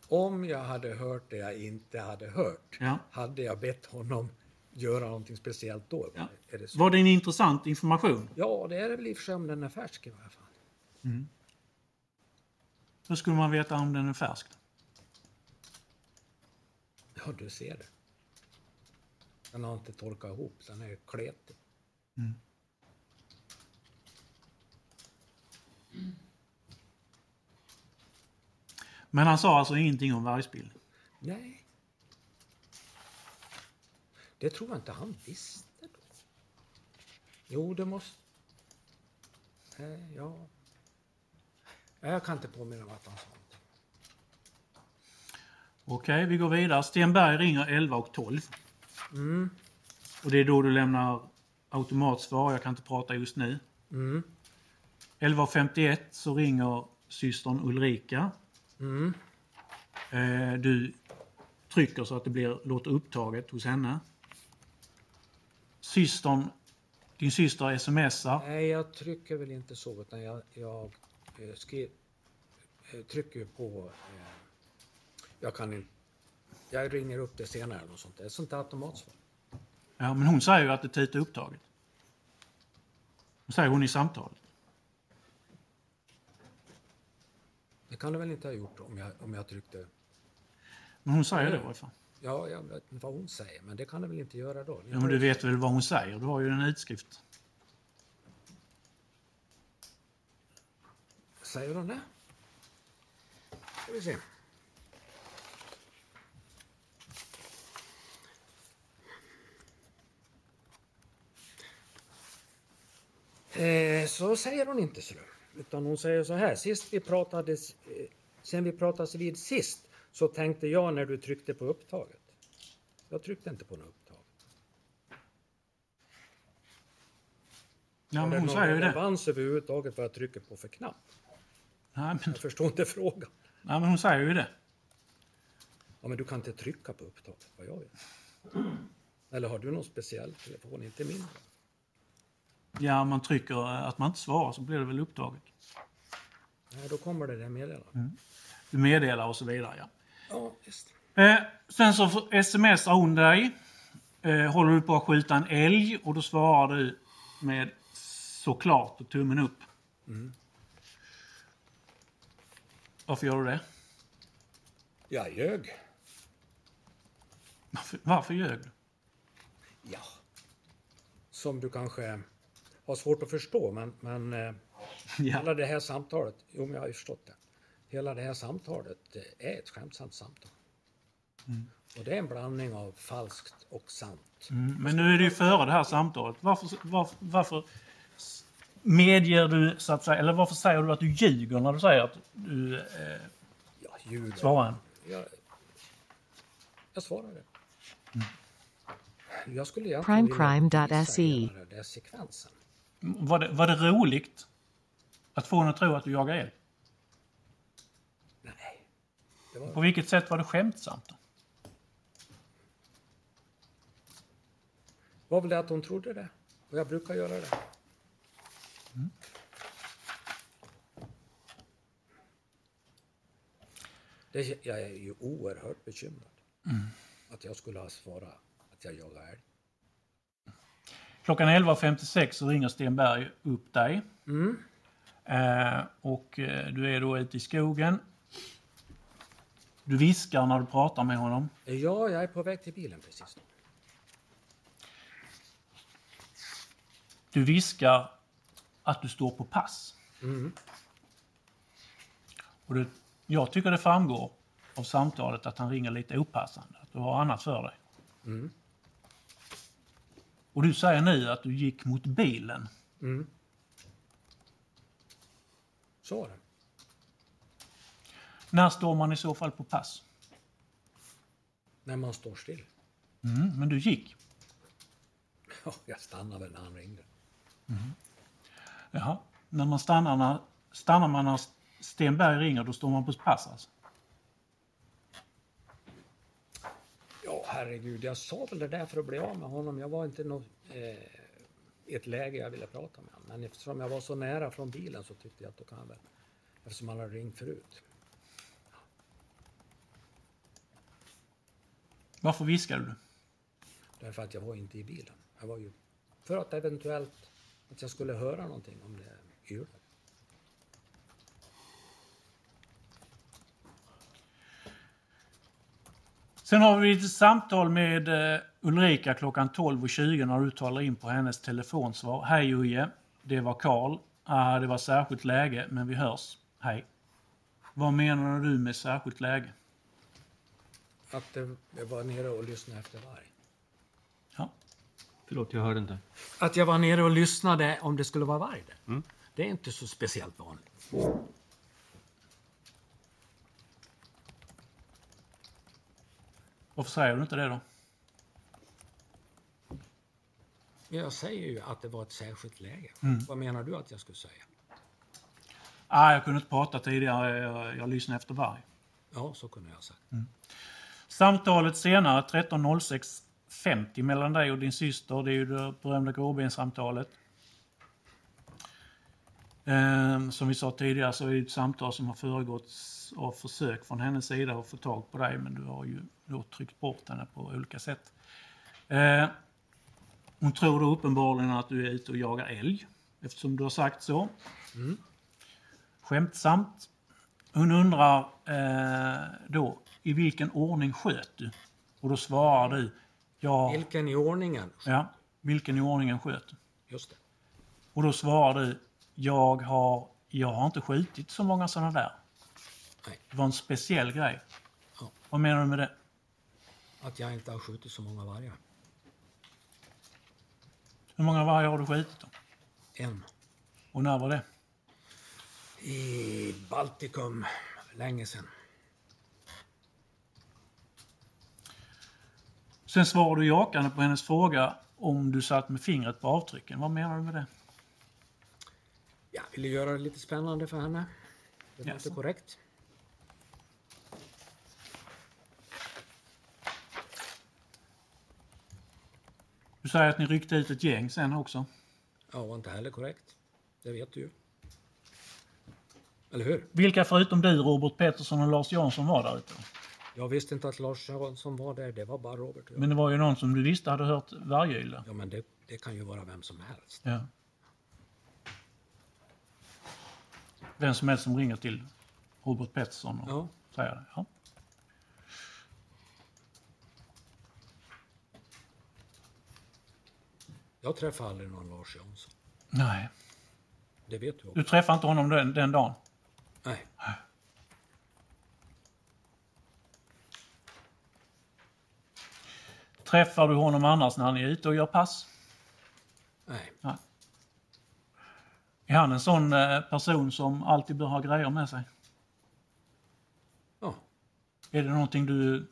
om jag hade hört det jag inte hade hört, Ja. hade jag bett honom göra någonting speciellt då? Ja. Är det så? Var det en intressant information? Ja, det är det väl i och för sig om den är färsk i varje fall. Hur skulle man veta om den är färsk? Ja, du ser det. Den har inte torkat ihop, den är kletig. Men han sa alltså ingenting om vargspillning. Nej. Det tror jag inte han visste då. Jo, det måste... Nej, ja. Jag kan inte påminna mig att han sa någonting. Okej, vi går vidare. Stenberg ringer 11 och 12. Mm. Och det är då du lämnar automatsvar. Jag kan inte prata just nu. Mm. 11.51 så ringer systern Ulrika. Mm. Eh, du trycker så att det blir låter upptaget hos henne. Systern, din syster smsar. Nej, jag trycker väl inte så, utan jag, jag eh, skrev, eh, trycker på... Eh, jag kan inte... Jag ringer upp det senare eller sånt. där. Ett sånt där automatsvar. Ja, men hon säger ju att det är upptaget. Det säger hon i samtalet. Det kan det väl inte ha gjort om jag, om jag tryckte... Men hon säger det i alla fall. Ja, jag vet inte vad hon säger, men det kan det väl inte göra då? Ja, men du vet väl vad hon säger? Du har ju en utskrift. Säger hon det? Ska vi se. Eh, så säger hon inte så. Utan hon säger så här. Sist vi pratades, eh, sen vi pratades vid sist så tänkte jag när du tryckte på upptaget. Jag tryckte inte på något upptag. Ja, men hon säger ju det. relevans överhuvudtaget vad jag trycker på för knapp? Nej, men, Jag förstår inte frågan. nej, men hon säger ju det. Ja, men du kan inte trycka på upptaget, vad jag vet. Eller har du någon speciell telefon, inte min? Ja, man trycker att man inte svarar så blir det väl upptaget. Nej, då kommer det där meddelandet. Du meddelar och så vidare. Ja. Ja, visst. Eh, sen så smsar hon dig. Eh, håller du på att skjuta en älg och då svarar du med såklart och tummen upp. Varför gör du det? Jag ljög. Varför, varför ljög du? Ja. Som du kanske har svårt att förstå, men, men eh, Ja. hela det här samtalet, jo men jag har ju förstått det. Hela det här samtalet eh, är ett skämtsamt samtal. Och det är en blandning av falskt och sant. Mm, men nu är det ju före det här samtalet. Varför, varför, varför medger du, så att säga, eller varför säger du att du ljuger när du säger att du eh, Ja, ljuger. svarar en? Jag, jag svarade. Jag skulle egentligen vilja Primecrime.se. visa hela den där sekvensen. Var det, var det roligt Att få henne att tro att du jagar älg? Nej. Det var, På vilket sätt var det skämtsamt? Då? var väl det att hon trodde det. Och jag brukar göra det. det. Jag är ju oerhört bekymrad. Att jag skulle ha svarat att jag jagar älg. Klockan 11.56 så ringer Stenberg upp dig. Mm. Eh, och eh, du är då ute i skogen. Du viskar när du pratar med honom. Ja, jag är på väg till bilen precis. Du viskar att du står på pass. Mm. Och det, jag tycker det framgår av samtalet att han ringer lite opassande. Att du har annat för dig. Mm. Och du säger nu att du gick mot bilen. Mm. Så var det. När står man i så fall på pass? När man står still. Mm, men du gick. Ja, jag stannade väl när han ringde. Jaha. När man stannar, när, stannar man när Stenberg ringer, då står man på pass alltså? Ja, herregud, jag sa väl det där för att bli av med honom. Jag var inte nå eh, i ett läge jag ville prata med honom. Men eftersom jag var så nära från bilen så tyckte jag att då kan jag väl, eftersom han hade ringt förut. Varför viskade du? Därför att jag var inte i bilen. Jag var ju för att eventuellt att jag skulle höra någonting om det yrade. Sen har vi ett samtal med eh, Ulrika klockan 12.20 när du talar in på hennes telefonsvar. Hej Uje, det var Karl. Ah, det var särskilt läge, men vi hörs. Hej. Vad menar du med särskilt läge? Att det, jag var nere och lyssnade efter varg. Ja. Förlåt, jag hörde inte. Att jag var nere och lyssnade om det skulle vara varg där. Mm. Det är inte så speciellt vanligt. Varför säger du inte det då? Jag säger ju att det var ett särskilt läge. Vad menar du att jag skulle säga? Ah, jag kunde inte prata tidigare, jag, jag lyssnade efter varg. Ja, så kunde jag ha sagt. Samtalet senare, 13.06.50 mellan dig och din syster, det är ju det berömda gråbenssamtalet. Ehm, som vi sa tidigare så är det ett samtal som har föregåtts av försök från hennes sida att få tag på dig men du har ju då tryckt bort henne på olika sätt. Ehm, hon tror då uppenbarligen att du är ute och jagar älg eftersom du har sagt så. Skämtsamt. Hon undrar eh, då i vilken ordning sköt du? Och då svarar du ja, Vilken i ordningen? ja vilken i ordningen sköt du? Just det. Och då svarar du jag har, jag har inte skjutit så många sådana där. Nej. Det var en speciell grej. Ja. Vad menar du med det? Att jag inte har skjutit så många vargar. Hur många vargar har du skjutit då? En. Och när var det? I Baltikum, länge sedan. Sen svarar du jakande på hennes fråga om du satt med fingret på avtrycken. Vad menar du med det? Jag ville göra det lite spännande för henne. Det var Jaså. inte korrekt. Du säger att ni ryckte ut ett gäng sen också. Ja, var inte heller korrekt. Det vet du ju. Eller hur? Vilka förutom du, Robert Pettersson och Lars Jansson var där ute? Jag visste inte att Lars Jansson var där. Det var bara Robert. Men det var ju någon som du visste hade hört vargyla. Ja, men det, det kan ju vara vem som helst. Ja. Vem som helst som ringer till Robert Pettersson och Ja. säger det. Ja. Jag träffade aldrig någon Lars Jansson. Nej, Det vet du också. du träffade inte honom den, den dagen? Nej. Träffar du honom annars när ni är ute och gör pass? Nej. Är han en sån eh, person som alltid bör ha grejer med sig? Ja. Är det någonting du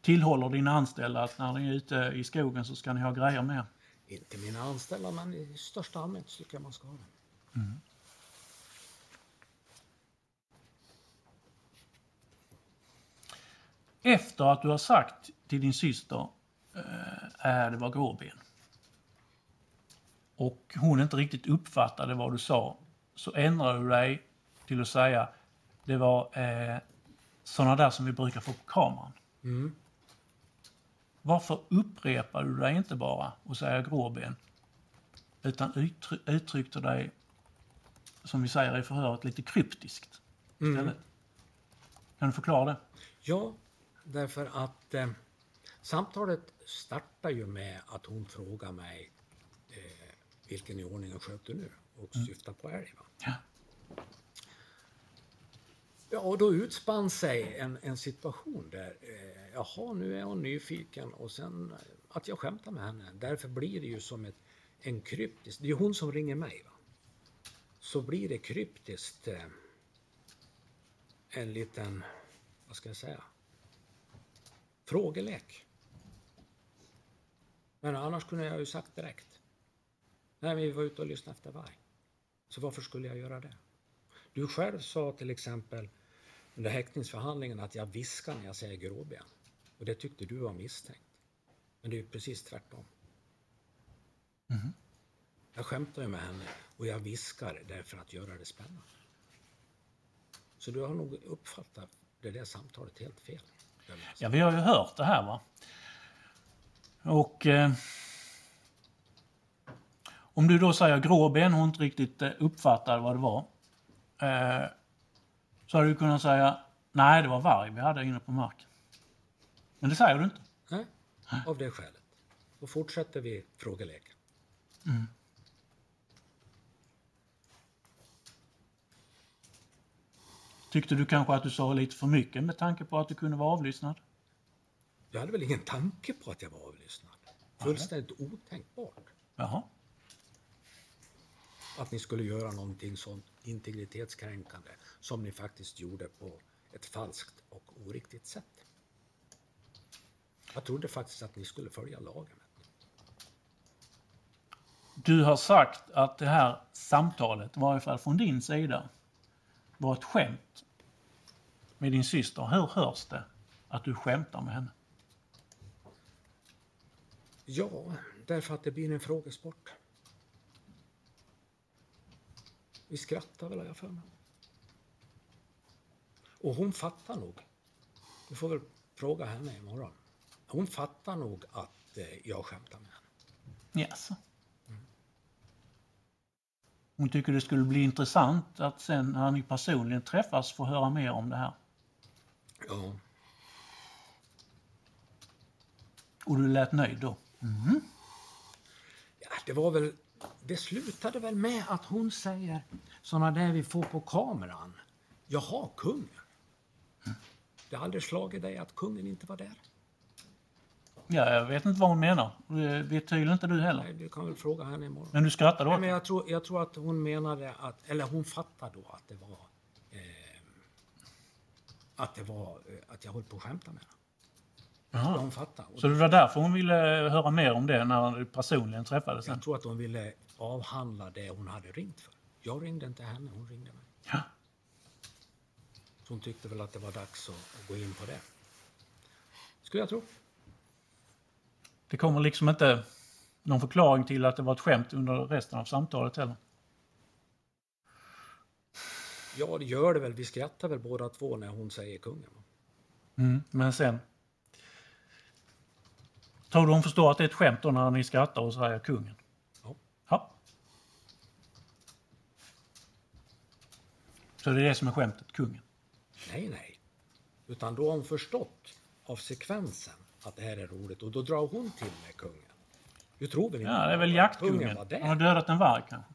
tillhåller dina anställda att när ni är ute i skogen så ska ni ha grejer med? Inte mina anställda, men i största allmänhet tycker jag man ska ha det. Mm. Efter att du har sagt till din syster, äh, det var gråben och hon inte riktigt uppfattade vad du sa så ändrade du dig till att säga det var eh, sådana där som vi brukar få på kameran. Mm. Varför upprepar du dig inte bara och säger gråben? Utan uttry uttryckte dig, som vi säger i förhöret, lite kryptiskt istället. Kan du förklara det? Ja, därför att eh, samtalet startar ju med att hon frågar mig vilken i ordningen sköt du nu? Och syftar på älg. Ja. Ja, och då utspann sig en, en situation där, eh, jaha, nu är hon nyfiken och sen eh, att jag skämtar med henne. Därför blir det ju som ett, en kryptisk, det är hon som ringer mig. Va? Så blir det kryptiskt eh, en liten, vad ska jag säga, frågelek. Men annars kunde jag ju sagt direkt. Nej, men vi var ute och lyssnade efter varg. Så varför skulle jag göra det? Du själv sa till exempel under häktningsförhandlingen att jag viskar när jag säger gråben. Och det tyckte du var misstänkt. Men det är ju precis tvärtom. Jag skämtar ju med henne och jag viskar därför att göra det spännande. Så du har nog uppfattat det där samtalet helt fel. Ja, vi har ju hört det här va. Och eh, om du då säger gråben och hon inte riktigt eh, uppfattar vad det var. Eh, så hade du kunnat säga nej, det var varg vi hade inne på marken. Men det säger du inte. Nej, av det skälet. Då fortsätter vi frågeleken. Tyckte du kanske att du sa lite för mycket med tanke på att du kunde vara avlyssnad? Jag hade väl ingen tanke på att jag var avlyssnad. Fullständigt otänkbart Jaha. Att ni skulle göra någonting sånt integritetskränkande som ni faktiskt gjorde på ett falskt och oriktigt sätt. Jag trodde faktiskt att ni skulle följa lagen. Du har sagt att det här samtalet, i varje fall från din sida, var ett skämt med din syster. Hur hörs det att du skämtar med henne? Ja, därför att det blir en frågesport. Vi skrattar väl har jag för mig. Och hon fattar nog. Du får väl fråga henne imorgon. Hon fattar nog att eh, jag skämtar med henne. Jaså? Hon tycker det skulle bli intressant att sen när ni personligen träffas få höra mer om det här. Ja, Och du lät nöjd då? Ja, det var väl... Det slutade väl med att hon säger såna där vi får på kameran. Jaha, kungen. Det har aldrig slagit dig att kungen inte var där? Ja, jag vet inte vad hon menar. Det vet tydligen inte du heller. Nej, du kan väl fråga henne imorgon. Men du skrattade Nej, åt men det? jag, tror, jag tror att hon menade att, eller hon fattade då att det var eh, att det var eh, att jag höll på att skämta med henne. Hon fattade. Och Så det var därför hon ville höra mer om det när du personligen träffades jag tror att hon ville avhandla det hon hade ringt för. Jag ringde inte henne, hon ringde mig. Ja. Så hon tyckte väl att det var dags att, att gå in på det. Skulle jag tro. Det kommer liksom inte någon förklaring till att det var ett skämt under resten av samtalet heller. Ja, det gör det väl. Vi skrattar väl båda två när hon säger kungen. Mm, men sen... Tror du hon förstår att det är ett skämt då när ni skrattar och säger kungen? Ja. Ja. Så det är det som är skämtet, kungen? Nej, nej. Utan då har hon förstått av sekvensen att det här är roligt och då drar hon till med kungen. Du tror väl inte Ja, det är väl jaktkungen. Han har dödat en varg kanske?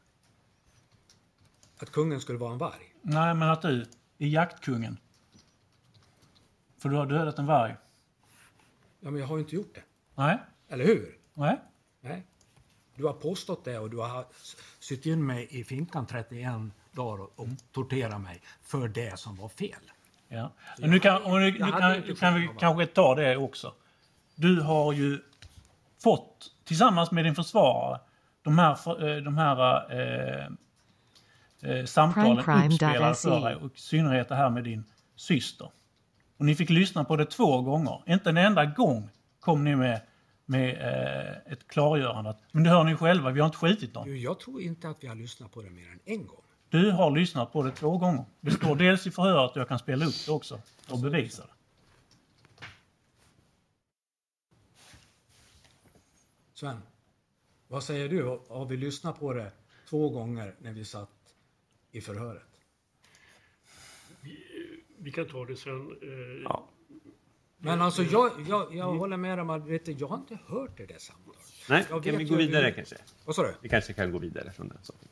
Att kungen skulle vara en varg? Nej, men att du är jaktkungen. För du har dödat en varg. Ja, men jag har ju inte gjort det. Nej, Eller hur? nej. Nej. Du har påstått det och du har sytt in mig i finkan 31 dagar och, och torterat mig för det som var fel. Ja. Men nu kan, och nu, nu jag kan, kan vi kanske ta det också. Du har ju fått, tillsammans med din försvarare, de här, eh, de här eh, eh, samtalen uppspelade för dig och i synnerhet det här med din syster. Och ni fick lyssna på det två gånger. Inte en enda gång kom ni med, med eh, ett klargörande. Men det hör ni själva, vi har inte skjutit någon. Jag tror inte att vi har lyssnat på det mer än en gång. Du har lyssnat på det två gånger. Det står dels i förhöret och jag kan spela upp det också och bevisa det. Sven, vad säger du? Har vi lyssnat på det två gånger när vi satt i förhöret? Vi kan ta det sen. Eh, Ja. Men alltså jag, jag, jag håller med om att vet du, jag har inte hört det där samtalet. Nej, Jag kan vi gå vidare kanske? Vad sa du? Vi kanske kan gå vidare från den saken.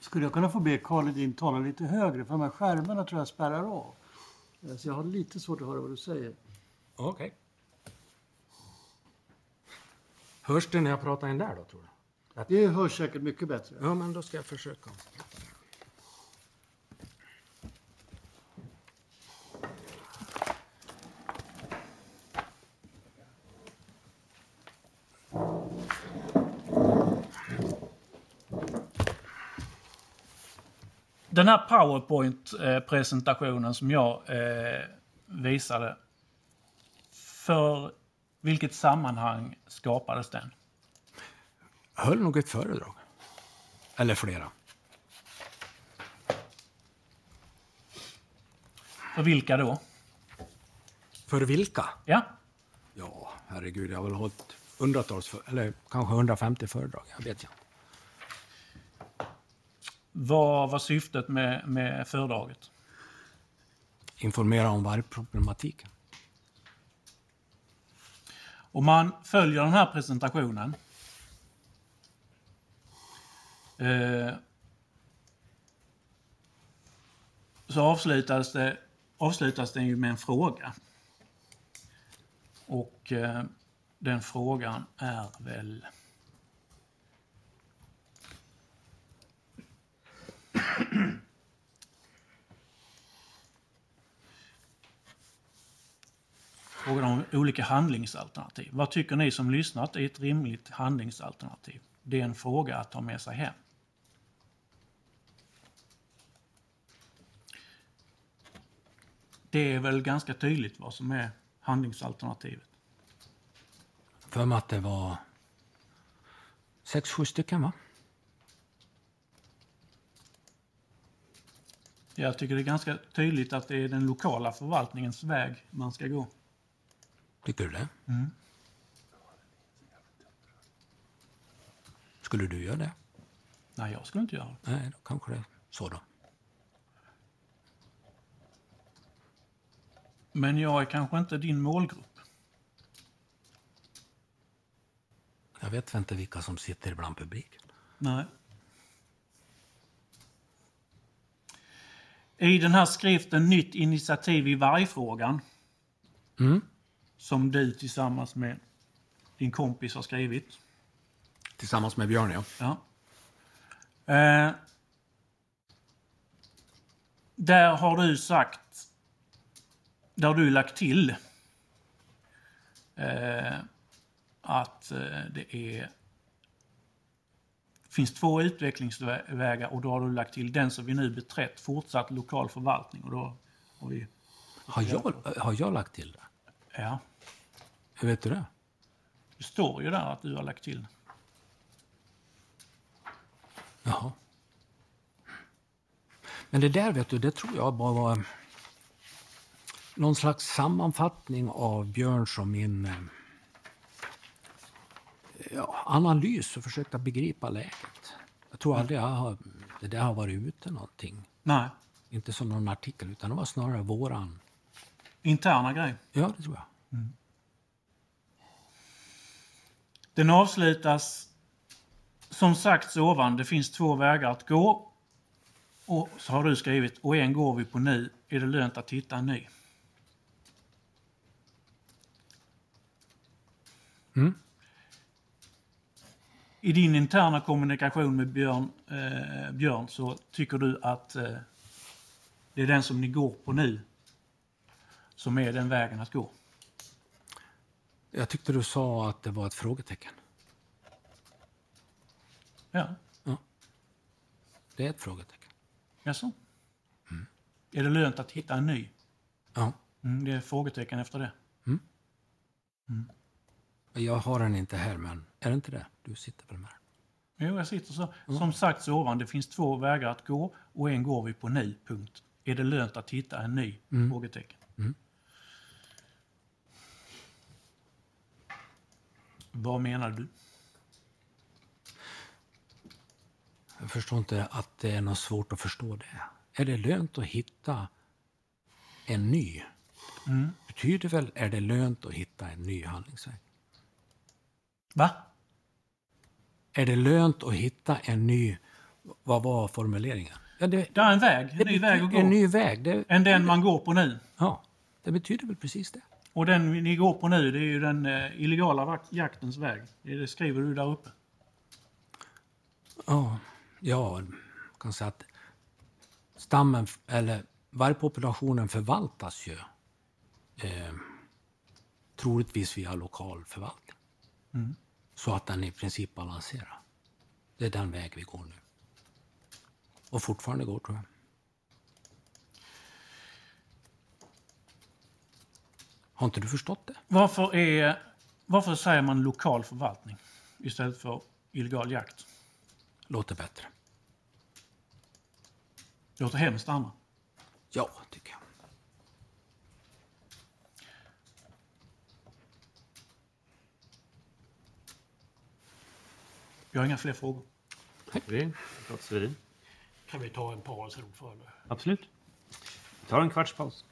Skulle jag kunna få be Karl Edin tala lite högre? För de här skärmarna tror jag spärrar av. Eh, Så jag har lite svårt att höra vad du säger. Okej. Hörs det när jag pratar in där då, tror du? Det hörs säkert mycket bättre. Ja, men då ska jag försöka. Den här PowerPoint-presentationen som jag eh, visade, för vilket sammanhang skapades den? Jag höll nog ett föredrag. Eller flera. För vilka då? För vilka? Ja, Ja, herregud, jag har väl hållit hundratals, för, eller kanske 150 föredrag. Jag vet inte. Vad var syftet med, med föredraget? Informera om vargproblematiken. Om man följer den här presentationen eh, så avslutas, det, avslutas den ju med en fråga. Och eh, den frågan är väl... <clears throat> Frågan om olika handlingsalternativ. Vad tycker ni som lyssnat är ett rimligt handlingsalternativ? Det är en fråga att ta med sig hem. Det är väl ganska tydligt vad som är handlingsalternativet. För mig att det var sex, sju stycken, va? Jag tycker det är ganska tydligt att det är den lokala förvaltningens väg man ska gå. Tycker du det? Skulle du göra det? Nej, jag skulle inte göra det. Nej, då kanske det är så då. Men jag är kanske inte din målgrupp. Jag vet inte vilka som sitter bland publiken. Nej. I den här skriften Nytt initiativ i vargfrågan Mm. som du tillsammans med din kompis har skrivit. Tillsammans med Björn, ja. Ja. Eh, där har du sagt, där har du lagt till eh, att eh, det är finns två utvecklingsvägar och då har du lagt till den som vi nu beträtt, fortsatt lokal förvaltning. Och då har vi, Har jag, har jag lagt till det? ja, Hur vet du det? det står ju där att du har lagt till. Jaha. Men det där vet du, det tror jag bara var någon slags sammanfattning av Björns och min eh, ja, analys och försöka begripa läget. Jag tror aldrig jag har, det där har varit ute någonting. Nej, Inte som någon artikel, utan det var snarare våran. interna grej. Ja, det tror jag. Den avslutas som sagt ovan, det finns två vägar att gå. Och så har du skrivit, och en går vi på nu, är det lönt att hitta en ny. Mm. I din interna kommunikation med Björn, eh, Björn så tycker du att eh, det är den som ni går på nu som är den vägen att gå. Jag tyckte du sa att det var ett frågetecken. Ja, Det är ett frågetecken. jaså? Är det lönt att hitta en ny? Ja. Mm, det är frågetecken efter det. Jag har den inte här, men är det inte det? Du sitter väl med? Jo, jag sitter så. Som sagt så ovan, det finns två vägar att gå och en går vi på nu. Punkt. Är det lönt att hitta en ny? Frågetecken. Vad menar du? Jag förstår inte att det är något svårt att förstå det. Är det lönt att hitta en ny? Betyder väl är det lönt att hitta en ny handlingsväg? Va? Är det lönt att hitta en ny... Vad var formuleringen? Ja, det, Det är en väg, en ny väg att gå. En ny väg. Det, Än den man går på nu. ja, det betyder väl precis det. Och den ni går på nu, det är ju den eh, illegala jaktens väg. Det skriver du där uppe. Ja, ja, jag kan säga att stammen, eller vargpopulationen förvaltas ju eh, troligtvis via lokal förvaltning. Så att den i princip balanserar. Det är den väg vi går nu. Och fortfarande går, tror jag. Har inte du förstått det? Varför, är, varför säger man lokal förvaltning istället för illegal jakt? Låter bättre. Låter hemskt Anna. Ja, tycker jag. Jag har inga fler frågor. Tack för det. Kan vi ta en paus, ordförande? Absolut. Vi tar en kvarts paus.